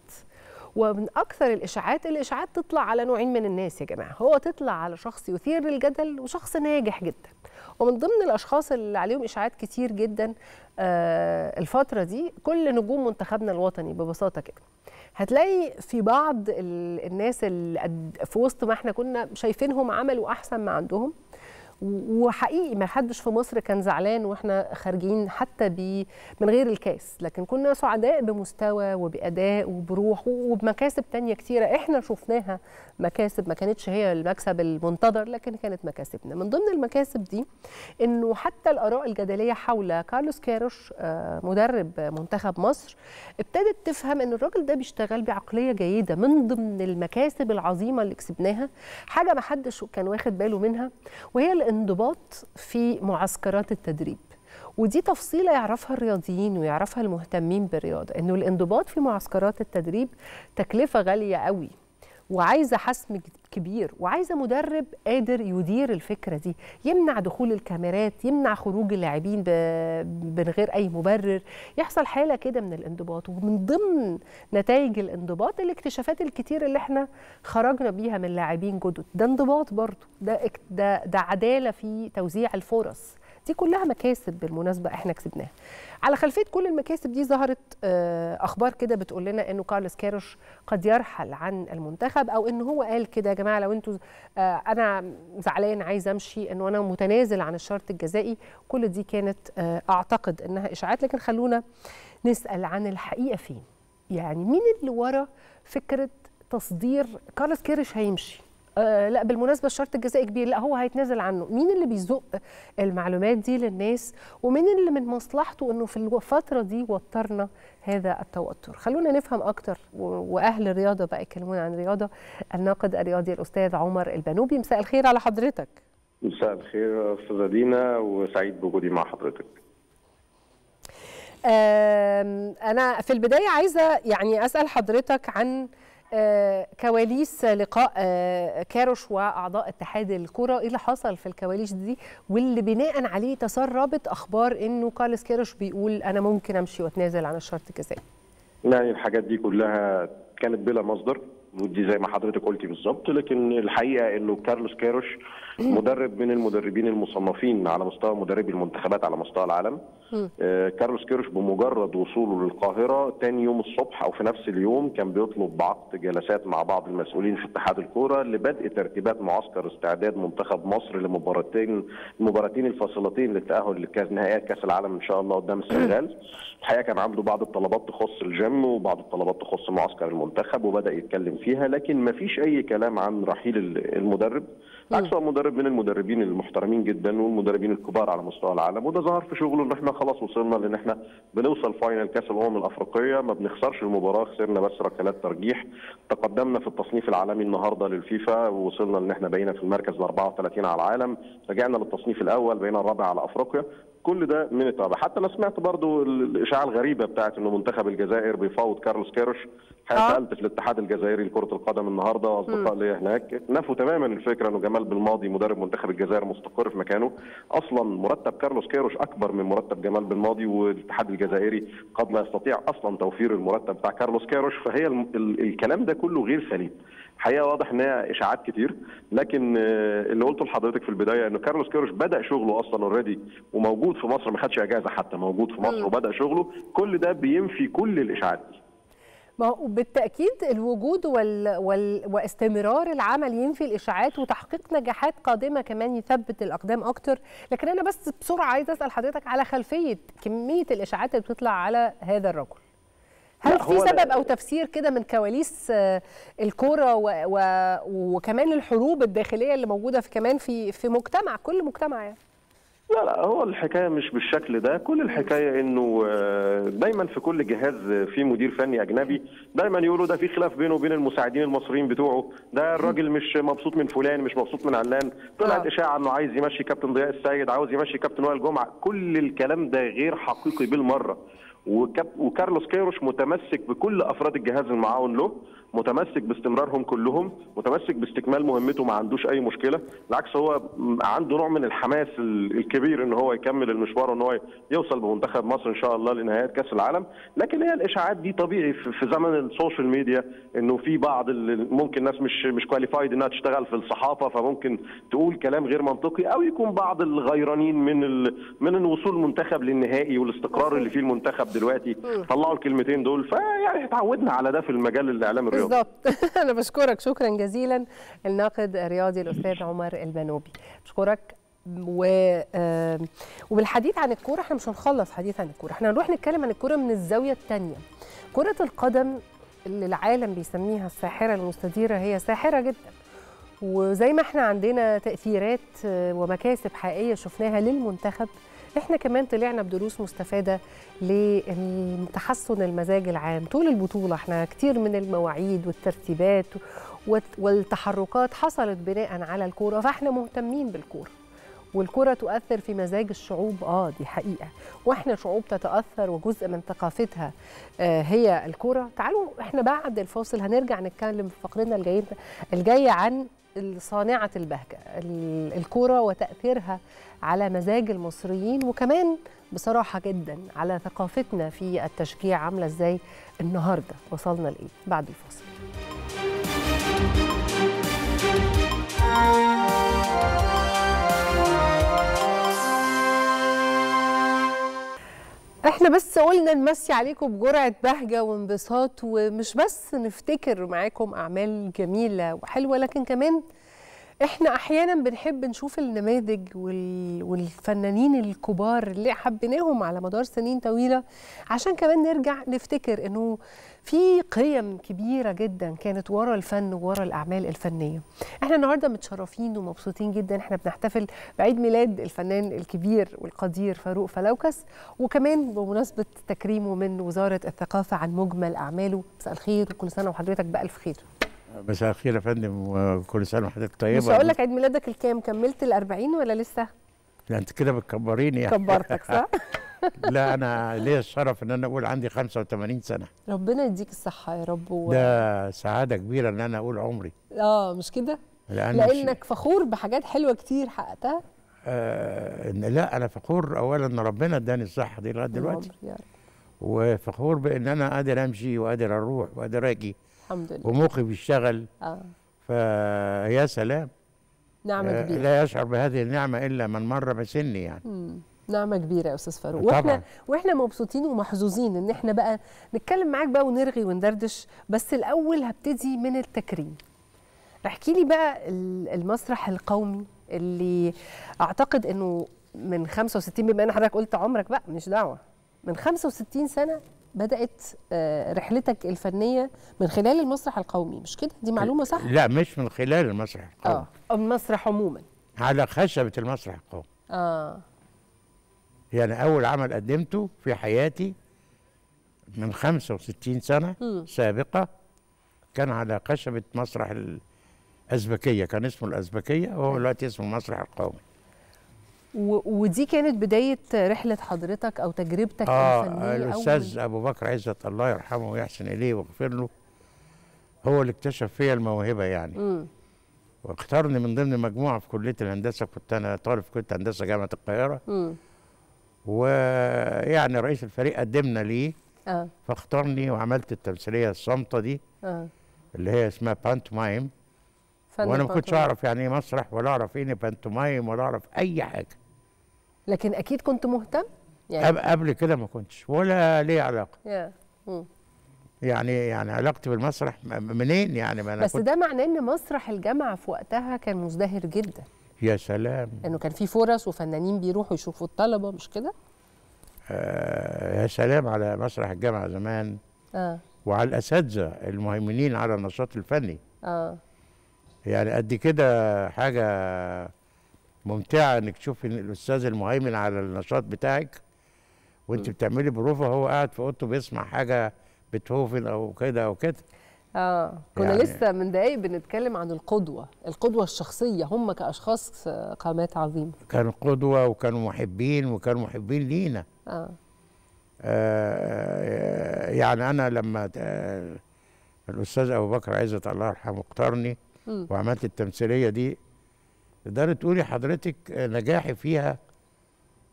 ومن أكثر الإشاعات الإشاعات تطلع على نوعين من الناس يا جماعة. هو تطلع على شخص يثير الجدل وشخص ناجح جدا. ومن ضمن الأشخاص اللي عليهم إشاعات كتير جدا آه الفترة دي كل نجوم منتخبنا الوطني ببساطة كده. هتلاقي في بعض الناس اللي في وسط ما إحنا كنا شايفينهم عملوا أحسن ما عندهم وحقيقي ما حدش في مصر كان زعلان وإحنا خارجين حتى ب من غير الكاس. لكن كنا سعداء بمستوى وبأداء وبروح وبمكاسب تانية كتيرة. إحنا شفناها مكاسب ما كانتش هي المكسب المنتظر لكن كانت مكاسبنا. من ضمن المكاسب دي إنه حتى الآراء الجدلية حول كارلوس كاروش مدرب منتخب مصر ابتدت تفهم إن الراجل ده بيشتغل بعقلية جيدة من ضمن المكاسب العظيمة اللي كسبناها. حاجة ما حدش كان واخد باله منها وهي الانضباط في معسكرات التدريب. ودي تفصيلة يعرفها الرياضيين ويعرفها المهتمين بالرياضة إنه الانضباط في معسكرات التدريب تكلفة غالية قوي. وعايزة حسم كبير وعايزة مدرب قادر يدير الفكرة دي يمنع دخول الكاميرات يمنع خروج اللاعبين من غير أي مبرر. يحصل حالة كده من الانضباط ومن ضمن نتائج الانضباط الاكتشافات الكتير اللي إحنا خرجنا بيها من لاعبين جدد. ده انضباط برضه ده ده ده عدالة في توزيع الفرص. دي كلها مكاسب بالمناسبة إحنا كسبناها. على خلفية كل المكاسب دي ظهرت أخبار كده بتقول لنا إنه كارلوس كاروش قد يرحل عن المنتخب أو إن هو قال كده يا جماعة لو أنتوا أنا زعلان عايز أمشي إنه أنا متنازل عن الشرط الجزائي. كل دي كانت أعتقد إنها إشاعات. لكن خلونا نسأل عن الحقيقة فين. يعني مين اللي ورا فكرة تصدير كارلوس كيرش هيمشي؟ آه لا بالمناسبة الشرط الجزائي كبير. لا هو هيتنازل عنه. مين اللي بيزق المعلومات دي للناس؟ ومين اللي من مصلحته إنه في الفترة دي وترنا هذا التوتر؟ خلونا نفهم أكتر وأهل الرياضة بقى يكلمونا عن الرياضة. الناقد الرياضي الأستاذ عمر البنوبي مساء الخير على حضرتك. مساء الخير أستاذة دينا وسعيد بوجودي مع حضرتك. أنا في البداية عايزة يعني أسأل حضرتك عن كواليس لقاء كاروش واعضاء اتحاد الكرة. إيه اللي حصل في الكواليس دي؟ واللي بناء عليه تسربت أخبار إنه كارلوس كاروش بيقول أنا ممكن أمشي وأتنازل عن الشرط الجزائي. يعني الحاجات دي كلها كانت بلا مصدر ودي زي ما حضرتك قلتي بالظبط لكن الحقيقة إنه كارلوس كاروش مدرب من المدربين المصنفين على مستوى مدربي المنتخبات على مستوى العالم. آه كارلوس كيروش بمجرد وصوله للقاهرة تاني يوم الصبح أو في نفس اليوم كان بيطلب بعقد جلسات مع بعض المسؤولين في اتحاد الكورة لبدء ترتيبات معسكر استعداد منتخب مصر لمباراتين المباراتين الفاصلتين للتاهل لنهائيات كأس العالم إن شاء الله قدام السنغال. الحقيقة كان عنده بعض الطلبات تخص الجيم وبعض الطلبات تخص معسكر المنتخب وبدأ يتكلم فيها لكن ما فيش أي كلام عن رحيل المدرب. هو مدرب من المدربين المحترمين جدا والمدربين الكبار على مستوى العالم وده ظهر في شغله إن إحنا خلاص وصلنا لإن إحنا بنوصل final كأس الأمم الأفريقية ما بنخسرش المباراة خسرنا بس ركلات ترجيح. تقدمنا في التصنيف العالمي النهارده للفيفا ووصلنا إن إحنا بقينا في المركز ال 34 على العالم. رجعنا للتصنيف الأول بقينا الرابع على أفريقيا. كل ده من التابع حتى أنا سمعت برضو الاشاعه الغريبه بتاعت إنه منتخب الجزائر بيفاوض كارلوس كيروش. آه. سالت في الاتحاد الجزائري لكرة القدم النهارده وأصدقاء ليا هناك. نفوا تماما الفكرة إنه جمال بالماضي مدرب منتخب الجزائر مستقر في مكانه. أصلا مرتب كارلوس كيروش أكبر من مرتب جمال بالماضي والاتحاد الجزائري قد لا يستطيع أصلا توفير المرتب بتاع كارلوس كيروش. فهي الم- ال- الكلام ده كله غير سليم. حقيقه واضح إن هي إشاعات كتير لكن آه، اللي قلته لحضرتك في البداية إنه كارلوس كيروش بدأ شغله أصلا already وموجود في مصر ما خدش إجازة حتى موجود في مصر وبدأ شغله. كل ده بينفي كل الإشاعات دي. ما هو بالتأكيد الوجود وال... وال... واستمرار العمل ينفي الإشاعات وتحقيق نجاحات قادمة كمان يثبت الأقدام أكتر. لكن أنا بس بسرعة عايزة أسأل حضرتك على خلفية كمية الإشاعات اللي بتطلع على هذا الرجل. هل في سبب أو تفسير كده من كواليس آه، الكورة و... و... وكمان الحروب الداخلية اللي موجودة في كمان في في مجتمع كل مجتمع يعني؟ لا لا هو الحكاية مش بالشكل ده. كل الحكاية إنه آه، دايما في كل جهاز في مدير فني أجنبي دايما يقولوا ده في خلاف بينه وبين المساعدين المصريين بتوعه. ده الراجل مش مبسوط من فلان مش مبسوط من علان. طلعت آه. إشاعة إنه عايز يمشي كابتن ضياء السيد عاوز يمشي كابتن وائل جمعة. كل الكلام ده غير حقيقي بالمرة. وكارلوس كيروش متمسك بكل أفراد الجهاز المعاون له. متمسك باستمرارهم كلهم متمسك باستكمال مهمته ما عندوش أي مشكلة. بالعكس هو عنده نوع من الحماس ال- الكبير إن هو يكمل المشوار وإن هو يوصل بمنتخب مصر إن شاء الله لنهايات كأس العالم. لكن هي الإشاعات دي طبيعي في زمن ال social media إنه في بعض ممكن ناس مش مش كواليفايد إنها تشتغل في الصحافة فممكن تقول كلام غير منطقي أو يكون بعض الغيرانين من ال... من ان وصول المنتخب للنهائي والاستقرار اللي فيه المنتخب دلوقتي. طلعوا الكلمتين دول فيعني اتعودنا على ده في المجال الاعلام الرياضي. بالظبط أنا بشكرك شكرا جزيلا الناقد الرياضي الأستاذ عمر البنوبي. بشكرك. و... وبالحديث عن الكورة إحنا مش هنخلص حديث عن الكورة. إحنا هنروح نتكلم عن الكورة من الزاوية الثانية كرة القدم اللي العالم بيسميها الساحرة المستديرة هي ساحرة جدا. وزي ما إحنا عندنا تأثيرات آه، ومكاسب حقيقية شفناها للمنتخب إحنا كمان طلعنا بدروس مستفادة لتحسن المزاج العام. طول البطولة إحنا كتير من المواعيد والترتيبات والت- والتحركات حصلت بناء على الكورة فاحنا مهتمين بالكورة. والكرة تؤثر في مزاج الشعوب آه دي حقيقة. وإحنا شعوب تتأثر وجزء من ثقافتها آه هي الكرة تعالوا إحنا بعد الفاصل هنرجع نتكلم في فقرنا الجاية الجاية عن صانعة البهجة ال- الكرة وتأثيرها على مزاج المصريين وكمان بصراحة جدا على ثقافتنا في التشجيع عاملة إزاي النهاردة. وصلنا لإيه؟ بعد الفاصل. إحنا بس قلنا نمسي عليكم بجرعة بهجة وانبساط ومش بس نفتكر معاكم أعمال جميلة وحلوة لكن كمان إحنا أحيانا بنحب نشوف النماذج وال... والفنانين الكبار اللي حبيناهم على مدار سنين طويلة عشان كمان نرجع نفتكر إنه في قيم كبيرة جدا كانت ورا الفن وورا الأعمال الفنية. إحنا النهارده متشرفين ومبسوطين جدا. إحنا بنحتفل بعيد ميلاد الفنان الكبير والقدير فاروق فلوكس وكمان بمناسبة تكريمه من وزارة الثقافة عن مجمل أعماله. مساء الخير وكل سنة وحضرتك بألف خير. مساء الخير يا فندم وكل سنة وحضرتك طيبة. مش هقول لك عيد ميلادك الكام؟ كملت ال 40 ولا لسه؟ لا أنت كده بتكبريني يعني. كبرتك صح؟ لا أنا ليا الشرف إن أنا أقول عندي 85 سنة. ربنا يديك الصحة يا رب و... ده سعادة كبيرة إن أنا أقول عمري. آه مش كده؟ لأن لأنك فخور بحاجات حلوة كتير حققتها. آه لا أنا فخور اولا إن ربنا إداني الصحة دي لغاية دلوقتي. يا رب. وفخور بإن أنا قادر أمشي وقادر أروح وقادر أجي. الحمد لله. ومخي بيشتغل آه. فيا سلام. نعمة آه كبيرة. لا يشعر بهذه النعمة إلا من مر بسني يعني. مم. نعمة كبيرة يا أستاذ فاروق. طبعاً. وإحنا وإحنا مبسوطين ومحظوظين إن إحنا بقى نتكلم معاك بقى ونرغي وندردش بس الأول هبتدي من التكريم. احكي لي بقى ال- المسرح القومي اللي أعتقد إنه من 65 بما إن حضرتك قلت عمرك بقى مش دعوة. من 65 سنة بدأت آه، رحلتك الفنية من خلال المسرح القومي مش كده؟ دي معلومة صح؟ لا مش من خلال المسرح القومي. آه المسرح عموما. على خشبة المسرح القومي. آه. يعني أول عمل قدمته في حياتي من 65 سنة مم. سابقة كان على خشبة مسرح الأزبكية كان اسمه الأزبكية وهو دلوقتي اسمه المسرح القومي. ودي كانت بداية رحلة حضرتك أو تجربتك آه الفنية الأستاذ أبو بكر عزت الله يرحمه ويحسن إليه ويغفر له. هو اللي اكتشف فيا الموهبة يعني. امم واختارني من ضمن مجموعة في كلية الهندسة. كنت أنا طالب في كلية هندسة جامعة القاهرة. ويعني رئيس الفريق قدمنا ليه. آه. فاختارني وعملت التمثيلية الصامتة دي آه. اللي هي اسمها بانتومايم وأنا ما كنتش. أعرف يعني إيه مسرح ولا أعرف إيه بانتومايم ولا أعرف أي حاجة. لكن أكيد كنت مهتم. يعني قبل, كده ما كنتش ولا ليه علاقة. يعني يعني علاقتي بالمسرح منين يعني؟ ما أنا بس كنت ده معناه إن مسرح الجامعة في وقتها كان مزدهر جدا. يا سلام. إنه كان في فرص وفنانين بيروحوا يشوفوا الطلبة مش كده؟ آه يا سلام على مسرح الجامعة زمان. آه. وعلى الأساتذة المهيمنين على النشاط الفني. آه. يعني قد كده حاجة ممتعه انك تشوف إن الاستاذ المهيمن على النشاط بتاعك وانت بتعملي بروفه هو قاعد في اوضته بيسمع حاجة بيتهوفن أو كده أو كده. آه كنا يعني- لسه من دقايق بنتكلم عن القدوة القدوة الشخصية هم كأشخاص آه، قامات عظيمة. كانوا قدوة وكانوا محبين وكانوا محبين لينا. آه. آه، يعني أنا لما آه، الأستاذ أبو بكر عزت الله يرحمه اختارني. وعملت التمثيلية دي تقدري تقولي حضرتك آه، نجاحي فيها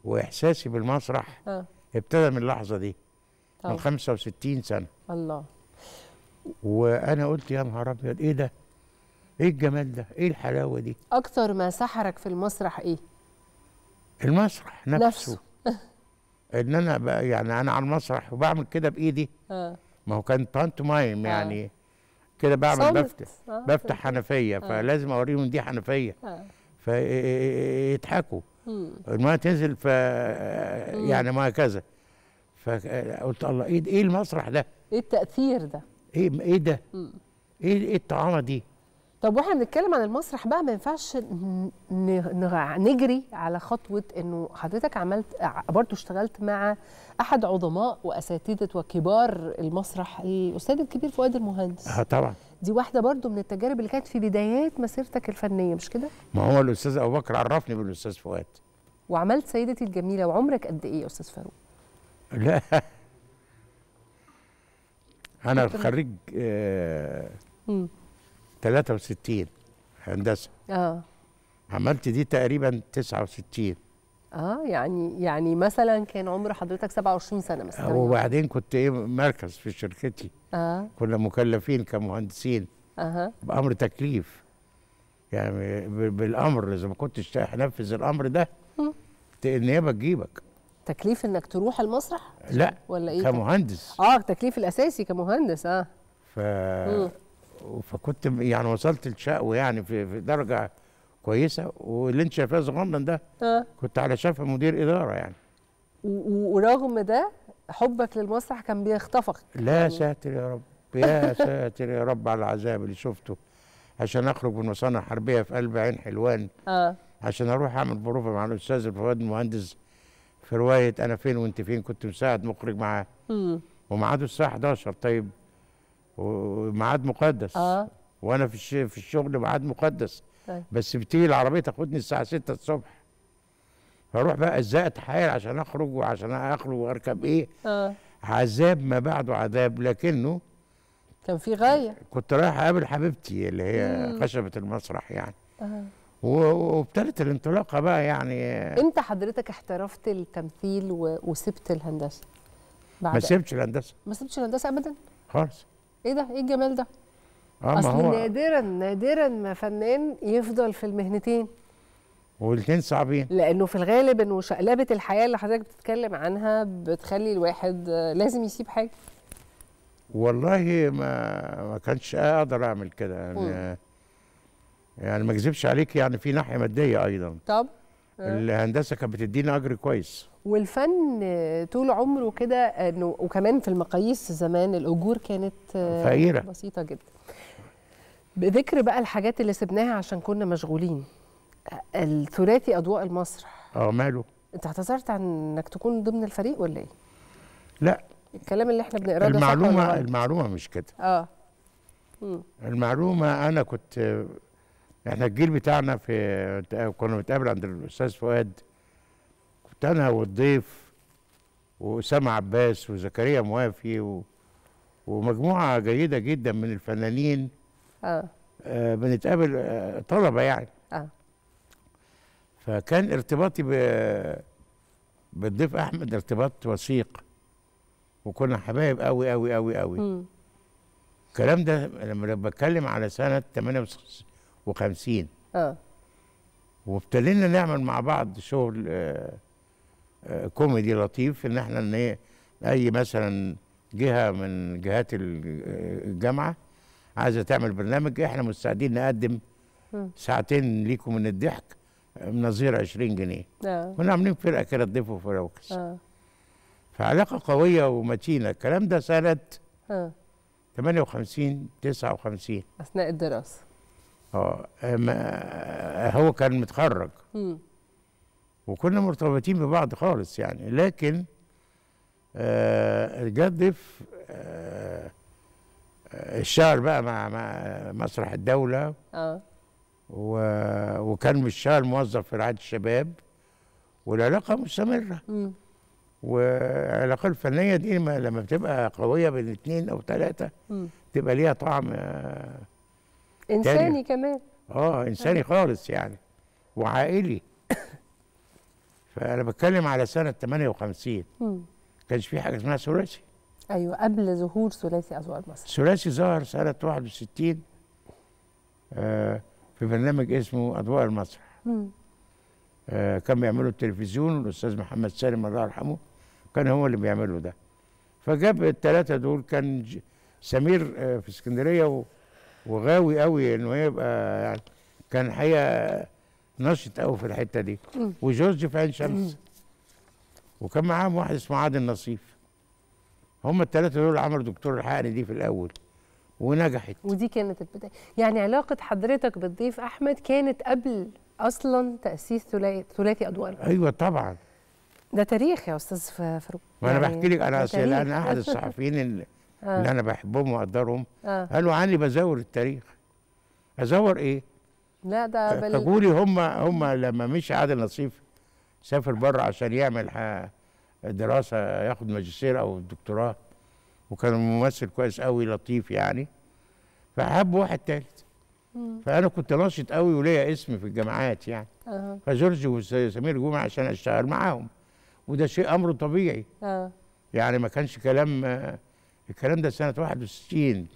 وإحساسي بالمسرح آه ابتدى من اللحظة دي من طبعا 65 سنة الله وأنا قلت يا نهار أبيض إيه ده؟ إيه الجمال ده؟ إيه الحلاوة دي؟ أكتر ما سحرك في المسرح إيه المسرح نفسه, نفسه. إن أنا بقى يعني أنا على المسرح وبعمل كده بإيدي آه ما هو كان بانتومايم آه. يعني كده بعمل. بفتح آه. بفتح حنفية فلازم أوريهم دي حنفية آه. فيضحكوا. الماء تنزل ف يعني ما كذا فقلت الله إيه إيه المسرح ده؟ إيه التأثير ده إيه إيه ده؟ إيه إيه الطعامة دي؟ طب وإحنا بنتكلم عن المسرح بقى ما ينفعش نجري على خطوة إنه حضرتك عملت برضه اشتغلت مع أحد عظماء وأساتذة وكبار المسرح الأستاذ الكبير فؤاد المهندس. آه طبعا. دي واحدة برضه من التجارب اللي كانت في بدايات مسيرتك الفنية مش كده؟ ما هو الأستاذ أبو بكر عرفني بالأستاذ فؤاد. وعملت سيدتي الجميلة وعمرك قد إيه يا أستاذ فاروق؟ لا. أنا خريج آه. 63 هندسة. آه. عملت دي تقريبا 69 آه يعني يعني مثلا كان عمر حضرتك 27 سنة مثلا. وبعدين كنت إيه مركز في شركتي. آه. كنا مكلفين كمهندسين. أها. بأمر تكليف. يعني بالأمر إذا ما كنتش هنفذ الأمر ده النيابة تجيبك. تكليف إنك تروح المسرح؟ لا ولا إيه؟ كمهندس. آه التكليف الأساسي كمهندس آه. ف. فكنت يعني وصلت لشقوة يعني في, في درجه كويسه واللي انت شايفاه صغنن ده آه. كنت على شفا مدير اداره يعني. ورغم ده حبك للمسرح كان بيخطفك لا ساتر يا رب يا ساتر يا رب على العذاب اللي شفته. عشان أخرج من مصانع حربية في قلب عين حلوان. آه. عشان أروح أعمل بروفة مع الأستاذ الفؤاد المهندس في رواية أنا فين وأنت فين كنت مساعد مخرج معاه. امم وميعاده الساعة 11 طيب وميعاد مقدس. آه. وأنا في الش- في الشغل ميعاد مقدس. طيب. بس بتيجي العربية تاخدني الساعة 6 الصبح. فاروح بقى إزاي أتحايل عشان أخرج وعشان أخرج وأركب إيه؟ آه. عذاب ما بعده عذاب. لكنه كان في غاية. كنت رايح أقابل حبيبتي اللي هي خشبة المسرح يعني. آه. وابتدت الانطلاقة بقى يعني. إمتى حضرتك احترفت التمثيل و... وسبت الهندسة؟ بعد ما سيبتش الهندسة. ما سبتش الهندسة ابدا؟ خالص. إيه ده؟ إيه الجمال ده؟ ما اصل هو نادرا نادرا ما فنان يفضل في المهنتين. والاثنين صعبين. لأنه في الغالب إنه شقلبة الحياة اللي حضرتك بتتكلم عنها بتخلي الواحد آه، لازم يسيب حاجة. والله ما ما كانش أقدر أعمل كده. يعني يعني ما أكذبش عليك يعني في ناحية مادية أيضا. طب؟ الهندسة كانت بتدينا أجر كويس. والفن آه، طول عمره كده إنه وكمان في المقاييس زمان الأجور كانت آه، فقيرة. بسيطة جدا. بذكر بقى الحاجات اللي سبناها عشان كنا مشغولين. آه، الثلاثي أضواء المسرح. آه ماله؟ أنت اعتذرت عن إنك تكون ضمن الفريق ولا إيه؟ لا. الكلام اللي إحنا بنقراه المعلومة؟ المعلومة مش كده. آه. المعلومة أنا كنت إحنا الجيل بتاعنا في كنا بنتقابل عند الأستاذ فؤاد كنت أنا والضيف وأسامة عباس وزكريا موافي و... ومجموعة جيدة جدا من الفنانين. آه. آه، بنتقابل آه، طلبة يعني. آه. فكان ارتباطي ب... بالضيف أحمد ارتباط وثيق وكنا حبايب قوي قوي قوي قوي. الكلام ده لما بتكلم على سنة 58 آه. وابتدينا نعمل مع بعض شغل آه، آه، كوميدي لطيف إن إحنا إن إيه، أي مثلا جهة من جهات آه، الجامعة عايزة تعمل برنامج إحنا مستعدين نقدم. ساعتين ليكم من الضحك آه، نظير 20 جنيه. آه. كنا عاملين فرقة كده تضيف وفراوكس آه. فعلاقة قوية ومتينة. الكلام ده سنة آه. 58 59 أثناء الدراسة. آه هو كان متخرج. وكنا مرتبطين ببعض خالص يعني لكن آه ضيف آه اشتغل بقى مع, مع مسرح الدولة آه وكان بيشتغل موظف في رعاية الشباب والعلاقة مستمرة. والعلاقة الفنية دي ما- لما بتبقى قوية بين اتنين أو تلاتة. تبقى ليها طعم آه, إنساني كمان. آه إنساني خالص يعني وعائلي. فأنا بتكلم على سنة 58 مم. كانش في حاجة اسمها ثلاثي. أيوه قبل ظهور ثلاثي اضواء المسرح الثلاثي ظهر سنة 61 آه في برنامج اسمه أضواء المسرح. آه كان بيعمله التلفزيون والأستاذ محمد سالم الله يرحمه كان هو اللي بيعمله ده. فجاب الثلاثة دول كان سمير آه في اسكندرية و- وغاوي قوي إنه يبقى يعني كان الحقيقة نشط قوي في الحتة دي. وجورج في عين شمس. وكان معاهم واحد اسمه عادل نصيف. هم الثلاثة دول عملوا دكتور الحقني دي في الأول ونجحت. ودي كانت البداية. يعني علاقة حضرتك بالضيف أحمد كانت قبل أصلا تأسيس ثلاثي المسرح. أيوة طبعا. ده تاريخ يا أستاذ فاروق. وأنا يعني بحكي لك تاريخ. أنا أحد الصحفيين اللي, آه. اللي أنا بحبهم وأقدرهم. آه. قالوا عني بزور التاريخ. أزور إيه؟ لا ده بال... فقولي هم هم لما مشي عادل نصيف سافر بره عشان يعمل دراسة ياخد ماجستير أو دكتوراه. وكان ممثل كويس قوي لطيف يعني. فحب واحد تالت. فأنا كنت ناشط قوي وليا اسم في الجامعات يعني. آه فجورج وسمير جمعة عشان أشتغل معاهم. وده شيء أمره طبيعي. آه. يعني ما كانش كلام آه، الكلام ده سنة 61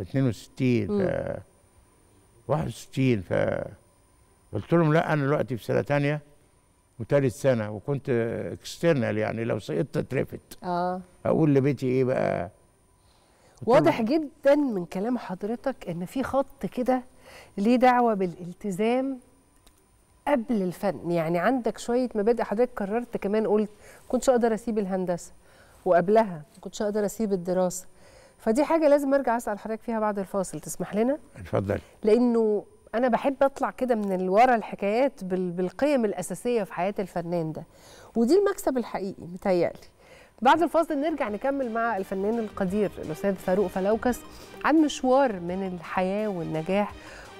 62 ف 61 ف قلت لهم لا أنا دلوقتي في سنة تانية وتالت سنة وكنت اكسترنال يعني لو سقطت اترفد آه. أقول لبيتي إيه بقى؟ واضح جدا من كلام حضرتك إن في خط كده ليه دعوة بالالتزام قبل الفن. يعني عندك شوية مبادئ حضرتك قررت كمان قلت كنتش أقدر أسيب الهندسة. وقبلها. ما كنتش أقدر أسيب الدراسة. فدي حاجة لازم أرجع أسأل حضرتك فيها بعد الفاصل. تسمح لنا؟ اتفضل. لأنه أنا بحب أطلع كده من ورا الحكايات بال- بالقيم الأساسية في حياة الفنان ده. ودي المكسب الحقيقي متهيألي. بعد الفاصل نرجع نكمل مع الفنان القدير الأستاذ فاروق فلوكس عن مشوار من الحياة والنجاح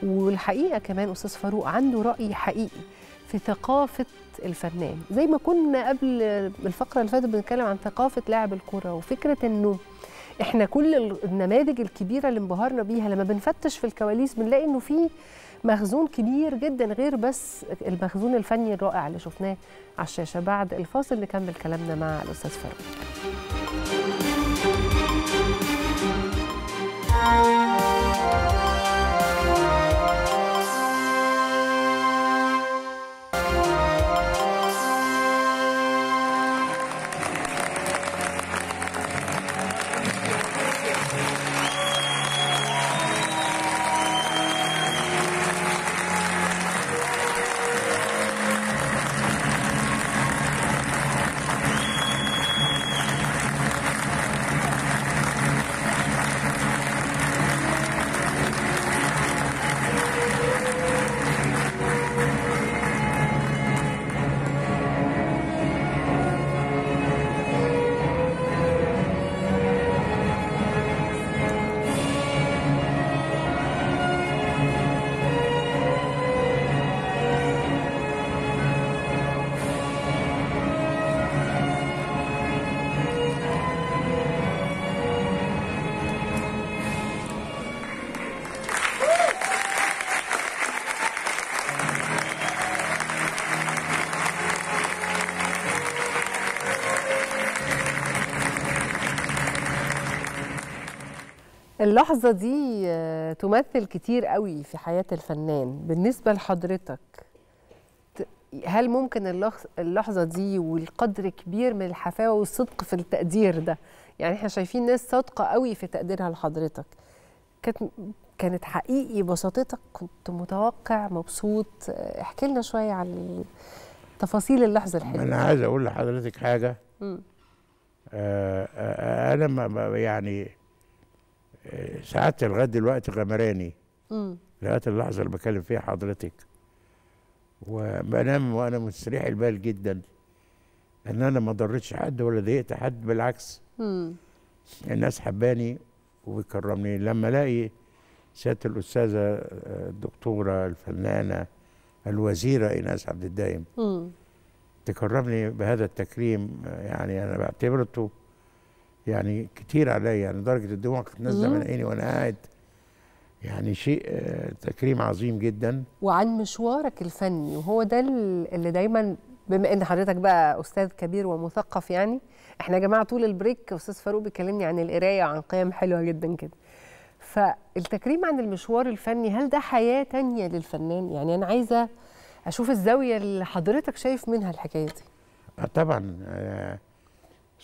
والحقيقة كمان أستاذ فاروق عنده رأي حقيقي في ثقافة الفنان. زي ما كنا قبل الفقرة اللي فاتت بنتكلم عن ثقافة لاعب الكرة وفكرة إنه إحنا كل ال- النماذج الكبيرة اللي انبهرنا بيها لما بنفتش في الكواليس بنلاقي إنه في مخزون كبير جدا غير بس المخزون الفني الرائع اللي شفناه على الشاشة. بعد الفاصل نكمل كلامنا مع الأستاذ فاروق. اللحظة دي آه، تمثل كتير قوي في حياة الفنان. بالنسبة لحضرتك هل ممكن اللحظ- اللحظة دي والقدر كبير من الحفاوة والصدق في التقدير ده؟ يعني إحنا شايفين ناس صادقة قوي في تقديرها لحضرتك. كانت كانت حقيقي بساطتك؟ كنت متوقع؟ مبسوط؟ آه، احكي لنا شوية عن تفاصيل اللحظة الحلوة. أنا عايز أقول لحضرتك حاجة. مم. آه، آه، أنا ما ما- يعني ساعات لغاية دلوقتي غمراني. لغاية اللحظة اللي بكلم فيها حضرتك. وبنام وأنا مستريح البال جدا. ان أنا ما ضرتش حد ولا ضايقت حد بالعكس. مم. الناس حباني وبيكرمني. لما ألاقي سيادة الأستاذة آه، الدكتورة الفنانة الوزيرة إيناس عبد الدايم. تكرمني بهذا التكريم. يعني أنا بعتبرته يعني كتير عليا يعني لدرجه الدموع كانت نازلة من عيني وأنا قاعد. يعني شيء آه، تكريم عظيم جدا. وعن مشوارك الفني وهو ده ال- اللي دايما بما إن حضرتك بقى أستاذ كبير ومثقف يعني إحنا يا جماعة طول البريك أستاذ فاروق بيكلمني عن القراية وعن قيم حلوة جدا كده. فالتكريم عن المشوار الفني هل ده حياة تانية للفنان؟ يعني أنا عايزة أشوف الزاوية اللي حضرتك شايف منها الحكاية دي. آه، طبعا آه،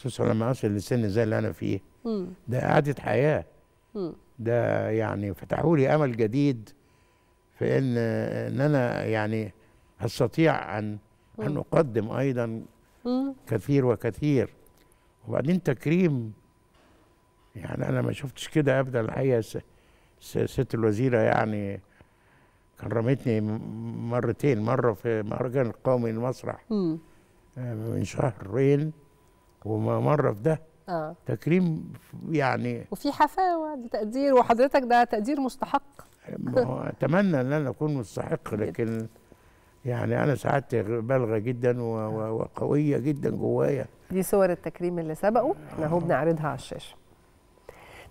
خصوصا لما اصل لسن زي اللي أنا فيه. ده اعاده حياة. ده يعني فتحوا لي أمل جديد في ان إن أنا يعني أستطيع ان أن أقدم أيضا. كثير وكثير وبعدين تكريم يعني أنا ما شفتش كده ابدا الحقيقة ست الوزيرة يعني كرمتني مرتين مرة في مهرجان القومي للمسرح مم. آه، من شهرين ومره في ده. آه. تكريم يعني وفي حفاوة ده تقدير وحضرتك ده تقدير مستحق. أتمنى إن أنا أكون مستحق لكن يعني أنا سعادتي بالغه جدا وقوية جدا جوايا. دي صور التكريم اللي سبقوا إحنا اهو بنعرضها على الشاشة.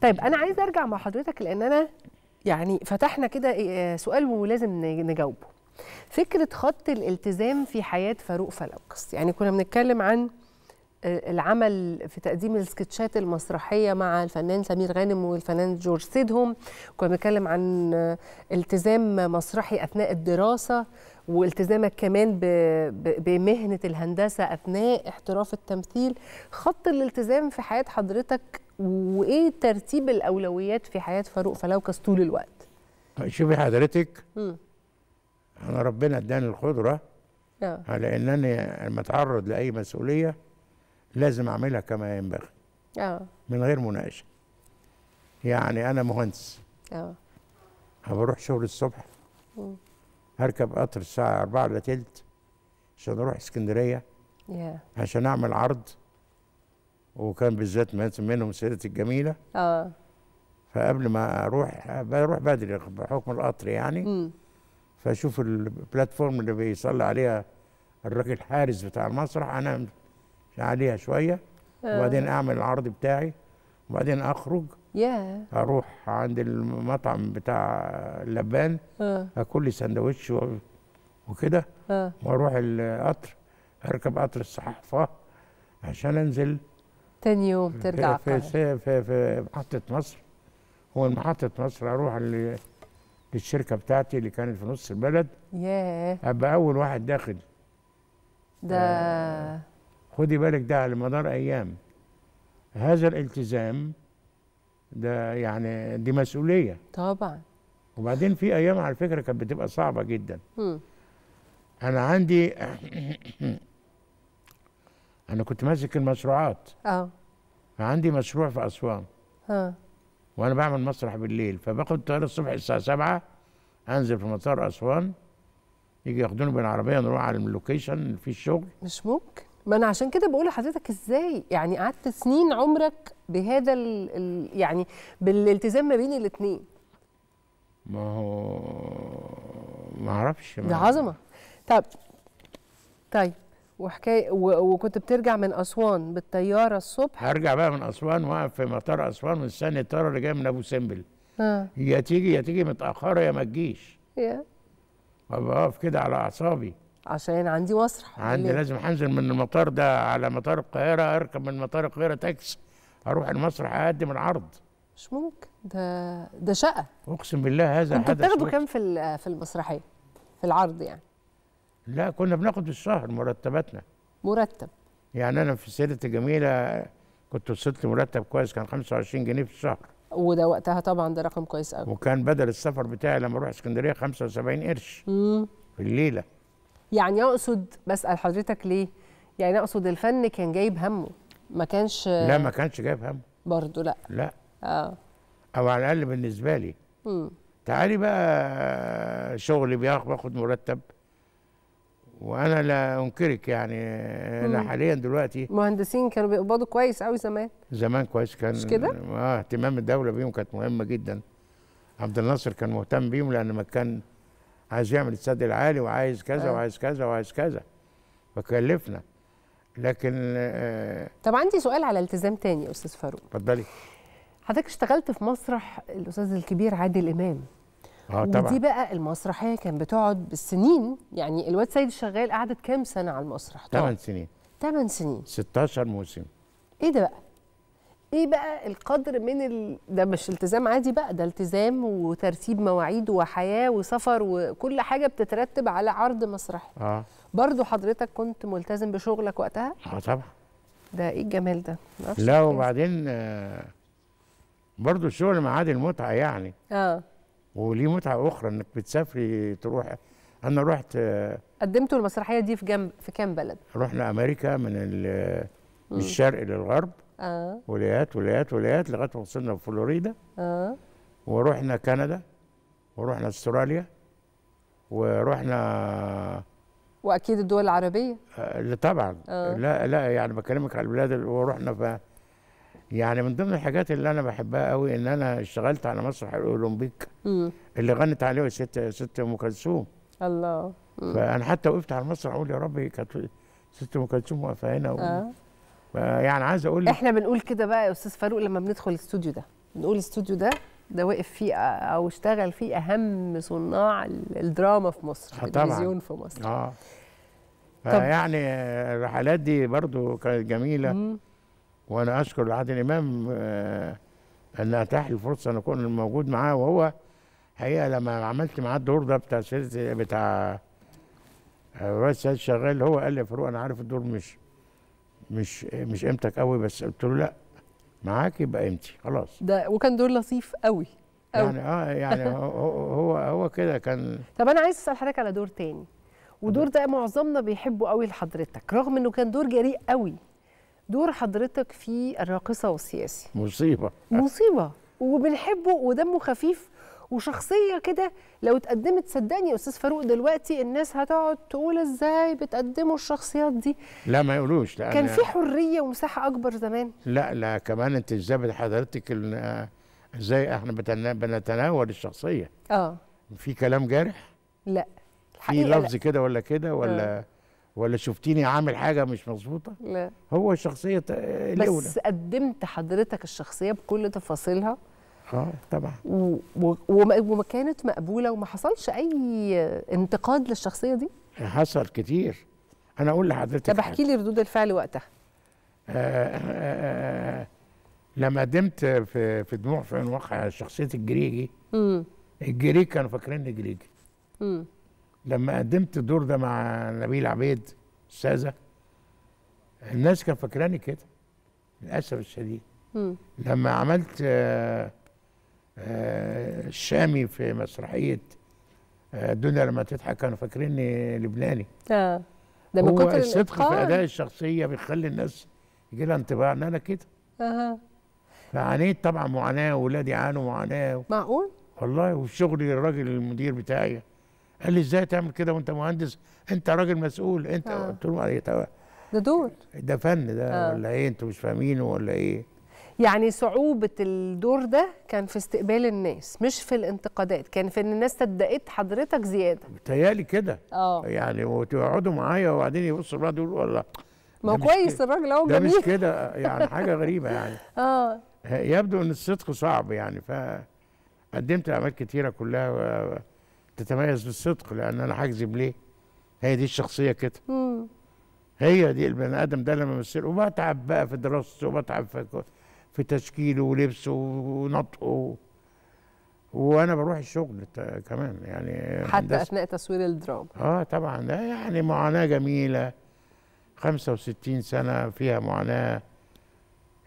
طيب أنا عايزه أرجع مع حضرتك لأن أنا يعني فتحنا كده إيه، سؤال ولازم نجاوبه. فكرة خط الالتزام في حياة فاروق فلوكس. يعني كنا بنتكلم عن آه، العمل في تقديم السكتشات المسرحية مع الفنان سمير غانم والفنان جورج سيدهم. كنا بنتكلم عن آه، التزام مسرحي أثناء الدراسة والتزامك كمان بمهنة الهندسة أثناء احتراف التمثيل. خط الالتزام في حياة حضرتك وإيه ترتيب الأولويات في حياة فاروق فلوكس طول الوقت؟ شوفي حضرتك. مم. أنا ربنا إداني القدرة آه. على انني لما أتعرض لأي مسؤولية لازم أعملها كما ينبغي. آه. من غير مناقشة. يعني أنا مهندس. آه. بروح شغل الصبح. هركب قطر الساعة 4 الا تلت عشان أروح إسكندرية. يا عشان أعمل عرض. وكان بالذات منهم سيرة الجميلة. آه. فقبل ما أروح بروح بدري بحكم القطر يعني. مم. فأشوف البلاتفورم اللي بيصلي عليها الراجل الحارس بتاع المسرح. انام عليها شوية وبعدين أعمل العرض بتاعي وبعدين أخرج. يا أروح عند المطعم بتاع اللبان آه. أكل لي سندوتش وكده آه. وأروح القطر أركب قطر الصحافة عشان أنزل. تاني يوم ترجع في. في, في, في محطة مصر. هو محطه مصر أروح للشركة بتاعتي اللي كانت في نص البلد. ياه. أبقى أول واحد داخل. ده خدي بالك ده على مدار أيام. هذا الالتزام ده يعني دي مسؤولية. طبعا. وبعدين في أيام على فكرة كانت بتبقى صعبة جدا. مم. أنا عندي أنا كنت ماسك المشروعات. آه. فعندي مشروع في أسوان. ها وأنا بعمل مسرح بالليل. فباخد طيارة الصبح الساعة 7 أنزل في مطار أسوان. يجي ياخدوني بالعربية نروح على اللوكيشن فيه الشغل. مش ممكن. ما أنا عشان كده بقول لحضرتك إزاي؟ يعني قعدت سنين عمرك بهذا ال ال يعني بالالتزام ما بين الاثنين ما هو ما أعرفش. ده عظمة. طب طيب وحكاية وكنت بترجع من أسوان بالطيارة الصبح؟ هرجع بقى من أسوان وأقف في مطار أسوان مستني الطيارة اللي جاية من أبو سمبل. ها يا تيجي يا تيجي متأخرة يا ما تجيش. يا. وابقى واقف كده على أعصابي. عشان عندي مسرح عندي. لازم هنزل من المطار ده على مطار القاهرة أركب من مطار القاهرة تاكسي أروح المسرح أقدم العرض. مش ممكن. ده ده شقة. أقسم بالله هذا بتاخدوا محزن. كام في في المسرحية؟ في العرض يعني؟ لا كنا بناخد الشهر مرتباتنا. مرتب. يعني أنا في سيرة الجميلة كنت وصلت لمرتب كويس كان 25 جنيه في الشهر. وده وقتها طبعا ده رقم كويس قوي وكان بدل السفر بتاعي لما أروح إسكندرية 75 قرش مم. في الليلة. يعني اقصد بسال حضرتك ليه؟ يعني أقصد الفن كان جايب همه ما كانش لا ما كانش جايب هم برضه لا. لا. آه. أو على الأقل بالنسبة لي. مم. تعالي بقى شغلي بياخد باخد مرتب. وأنا لا أنكرك يعني أنا حاليا دلوقتي مهندسين كانوا بيقبضوا كويس قوي زمان. زمان كويس كان مش كده؟ آه اهتمام الدولة بيهم كانت مهمة جدا. عبد الناصر كان مهتم بيهم لأن ما كان عايز يعمل السد العالي وعايز كذا آه. وعايز كذا وعايز كذا. فكلفنا. لكن آه، طب عندي سؤال على التزام تاني يا أستاذ فاروق. اتفضلي. حضرتك اشتغلت في مسرح الأستاذ الكبير عادل إمام. آه ودي طبعا بقى المسرحية كان بتقعد بالسنين. يعني الواد سيد الشغال قعدت كام سنة على المسرح؟ 8 سنين. 8 سنين. 16 موسم. إيه ده بقى؟ إيه بقى القدر من ال... ده مش التزام عادي بقى ده التزام وترتيب مواعيد وحياة وسفر وكل حاجة بتترتب على عرض مسرحي. آه. برضو حضرتك كنت ملتزم بشغلك وقتها؟ آه طبعا. ده إيه الجمال ده؟ لا. وبعدين آه، برضو الشغل مع عادل متعه يعني. آه. وليه متعة أخرى إنك بتسافري تروح. أنا رحت آه، قدمتوا المسرحية دي في جنب في كام بلد؟ رحنا أمريكا من ال- من الشرق للغرب. آه. ولايات ولايات ولايات لغاية ما وصلنا فلوريدا آه. ورحنا كندا ورحنا أستراليا ورحنا وأكيد الدول العربية. آه، لا طبعا. آه. لا لا يعني بكلمك على البلاد اللي- ورحنا ف يعني من ضمن الحاجات اللي أنا بحبها قوي إن أنا اشتغلت على مسرح الأولمبيك امم اللي غنت عليه ست ست أم كلثوم. الله. فأنا حتى وقفت على المسرح أقول يا رب كانت ست أم كلثوم واقفة هنا و... يعني عايز أقول لك إحنا بنقول كده بقى يا أستاذ فاروق لما بندخل الاستوديو ده. بنقول الاستوديو ده ده وقف فيه أو اشتغل فيه أهم صناع ال- الدراما في مصر آه. التلفزيون في مصر. آه. يعني الرحلات دي برضو كانت جميلة. مم. وأنا أشكر عادل امام آه، أن أتاح لي الفرصه أن أكون موجود معاه. وهو حقيقه لما عملت معاه الدور ده بتاع سيد بتاع الرئيس سيد شغال هو قال لي يا فاروق أنا عارف الدور مش مش مش قيمتك قوي بس قلت له لا معاك يبقى قيمتي خلاص. ده وكان دور لطيف قوي قوي. يعني آه يعني هو هو هو كده كان. طب أنا عايز أسأل حضرتك على دور تاني. ودور ده معظمنا بيحبه قوي لحضرتك رغم إنه كان دور جريء قوي. دور حضرتك في الراقصة والسياسي. مصيبة. مصيبة. وبنحبه ودمه خفيف وشخصية كده. لو اتقدمت صدقني يا أستاذ فاروق دلوقتي الناس هتقعد تقول إزاي بتقدموا الشخصيات دي؟ لا ما يقولوش لأن كان في حرية ومساحة أكبر زمان. لا لا كمان أنت إزاي حضرتك آه، إزاي إحنا بنتناول الشخصية؟ آه. في كلام جارح؟ لا في لا. لفظ كده ولا كده ولا ولا شفتيني عامل حاجة مش مظبوطة؟ لا. هو شخصية آه، الاولى بس قدمت حضرتك الشخصية بكل تفاصيلها. آه طبعا. و- و- وما كانت مقبولة وما حصلش أي انتقاد للشخصية دي؟ حصل كتير. أنا أقول لحضرتك طب احكي لي ردود الفعل وقتها. آه، آه، آه، لما قدمت في في دموع في واقع شخصية الجريجي امم الجريج كانوا فاكريني جريجي. امم لما قدمت الدور ده مع نبيل عبيد استاذه الناس كانت فاكراني كده للأسف الشديد. امم لما عملت آه، آه، الشامي في مسرحية آه، الدنيا لما تضحك كانوا فاكريني لبناني. آه ده من هو كتر الصدق في. أداء الشخصية بيخلي الناس يجي لها انطباع إن أنا كده. أها. فعانيت طبعا معاناة واولادي عانوا معاناة. معقول؟ والله وفي شغلي الراجل المدير بتاعي قال لي إزاي تعمل كده وأنت مهندس؟ أنت راجل مسؤول. أنت آه. قلت له طبعا ده دور. ده فن ده آه. ولا إيه؟ أنتوا مش فاهمينه ولا إيه؟ يعني صعوبة الدور ده كان في استقبال الناس مش في الانتقادات كان في إن الناس صدقت حضرتك زيادة. بتهيألي كده. آه. يعني وتقعدوا معايا وبعدين يبصوا لبعض يقولوا والله. ما كويس. الراجل أهو ده مش جميل. كده يعني حاجة غريبة يعني. آه. يبدو إن الصدق صعب يعني فقدمت أعمال كتيرة كلها تتميز بالصدق لأن أنا هكذب ليه؟ هي دي الشخصية كده. مم. هي دي البني آدم ده لما يمثل وبتعب بقى في دراسته وبتعب في في تشكيله ولبسه ونطقه وأنا بروح الشغل كمان يعني حتى هندسة. أثناء تصوير الدراما آه طبعا. ده يعني معاناة جميلة. 65 سنة فيها معاناة.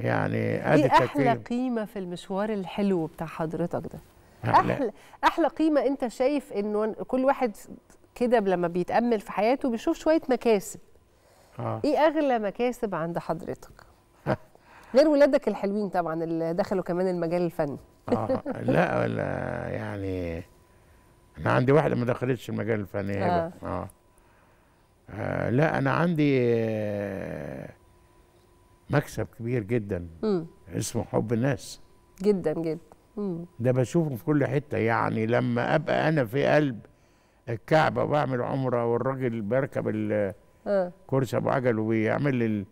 يعني إيه قد أحلى قيمة في المشوار الحلو بتاع حضرتك ده. أحلى أحلى قيمة أنت شايف إنه كل واحد كده لما بيتأمل في حياته بيشوف شوية مكاسب. آه. إيه أغلى مكاسب عند حضرتك؟ غير ولادك الحلوين طبعا اللي دخلوا كمان المجال الفني آه لا ولا يعني أنا عندي واحدة ما دخلتش المجال الفني آه. آه. آه لا أنا عندي آه مكسب كبير جدا مم. اسمه حب الناس جدا جدا مم. ده بشوفه في كل حتة يعني لما أبقى أنا في قلب الكعبة وبعمل عمرة والراجل بيركب الكرسي آه أبو عجل وبيعمل لي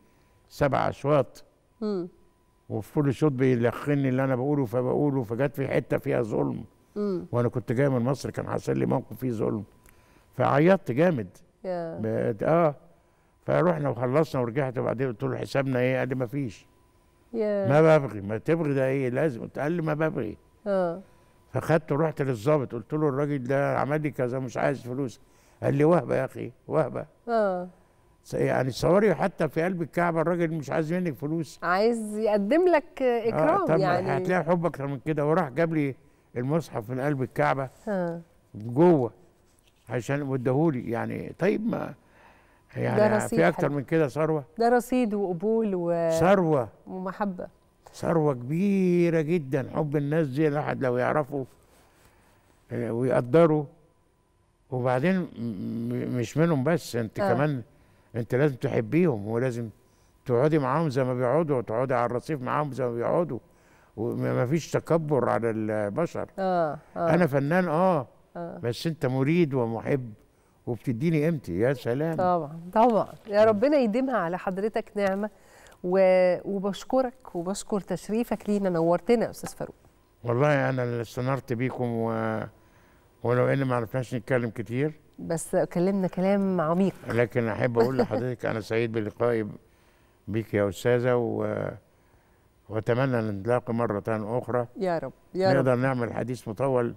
السبع أشواط مم. وفي كل شوط بيلخني اللي أنا بقوله فبقوله فجت في حتة فيها ظلم. مم. وأنا كنت جاي من مصر كان حصل لي موقف فيه ظلم. فعيطت جامد. بقت- آه. فروحنا وخلصنا ورجعت وبعدين قلت له حسابنا إيه؟ قال لي ما فيش يا. ما ببغي. ما تبغي ده إيه؟ لازم. قال لي ما ببغي. آه. فخدته ورحت للظابط قلت له الراجل ده عمل لي كذا مش عايز فلوس. قال لي وهبة يا أخي وهبة. آه. يعني تصوري حتى في قلب الكعبة الراجل مش عايز منك فلوس. عايز يقدم لك إكرام طب يعني. هتلاقي حب أكتر من كده. وراح جاب لي المصحف من قلب الكعبة آه جوه عشان ودهولي يعني طيب ما يعني في أكتر حلو. من كده ثروة؟ ده رصيد وقبول و... ثروة. ومحبة. ثروة كبيرة جدا. حب الناس دي الواحد لو يعرفوا آه، ويقدروا. وبعدين مش منهم بس انت آه. كمان انت لازم تحبيهم ولازم تقعدي معاهم زي ما بيقعدوا وتقعدي على الرصيف معاهم زي ما بيقعدوا. وما فيش تكبر على البشر. آه آه. أنا فنان آه. آه. بس أنت مريد ومحب وبتديني قيمتي. يا سلام. طبعا طبعا. يا ربنا يديمها على حضرتك نعمة. و... وبشكرك وبشكر تشريفك لينا. نورتنا يا أستاذ فاروق. والله أنا اللي استنرت بيكم و... ولو إن ما عرفناش نتكلم كتير. بس كلمنا كلام عميق لكن أحب أقول لحضرتك أنا سعيد بلقائي بيك يا أستاذة و... وأتمنى أن نتلاقي مرة أخرى يا رب يا رب نقدر نعمل حديث مطول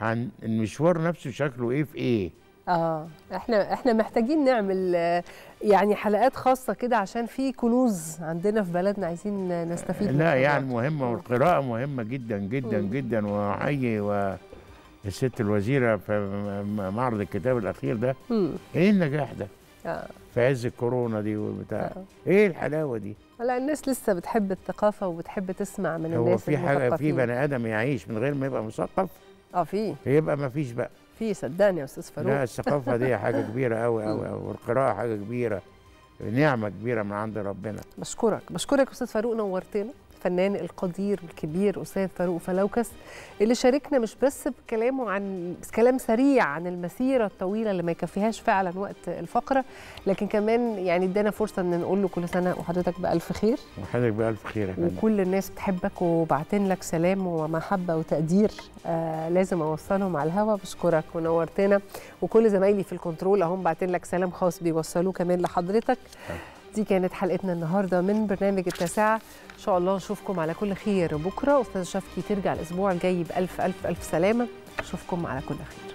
عن المشوار نفسه شكله إيه في إيه آه إحنا إحنا محتاجين نعمل يعني حلقات خاصة كده عشان في كنوز عندنا في بلدنا عايزين نستفيد لا منها يعني. مهمة والقراءة مهمة جدا جدا مم. جدا واحيي و الست الوزيرة في معرض الكتاب الأخير ده مم. إيه النجاح ده؟ آه. في عز الكورونا دي وبتاع. آه. إيه الحلاوة دي؟ لا الناس لسه بتحب الثقافة وبتحب تسمع من هو الناس في حاجة في. بني آدم يعيش من غير ما يبقى مثقف؟ آه في. يبقى ما فيش بقى. في صدقني يا أستاذ فاروق. لا الثقافة دي حاجة كبيرة قوي قوي والقراءة حاجة كبيرة. نعمة كبيرة من عند ربنا. بشكرك. بشكرك أستاذ فاروق نورتنا. الفنان القدير الكبير أستاذ فاروق فلوكس اللي شاركنا مش بس بكلامه عن بس كلام سريع عن المسيرة الطويلة اللي ما يكفيهاش فعلا وقت الفقرة لكن كمان يعني إدانا فرصة إن نقول له كل سنة وحضرتك بألف خير. وحضرتك بألف خير يا فندم. وكل الناس بتحبك وبعتين لك سلام ومحبة وتقدير آه لازم أوصلهم على الهوا. بشكرك ونورتنا. وكل زمايلي في الكنترول اهم بعتين لك سلام خاص بيوصلوه كمان لحضرتك. دي كانت حلقتنا النهارده من برنامج التاسعة. إن شاء الله نشوفكم على كل خير بكرة. أستاذ شفكي ترجع الأسبوع الجاي بألف ألف ألف سلامة. اشوفكم على كل خير.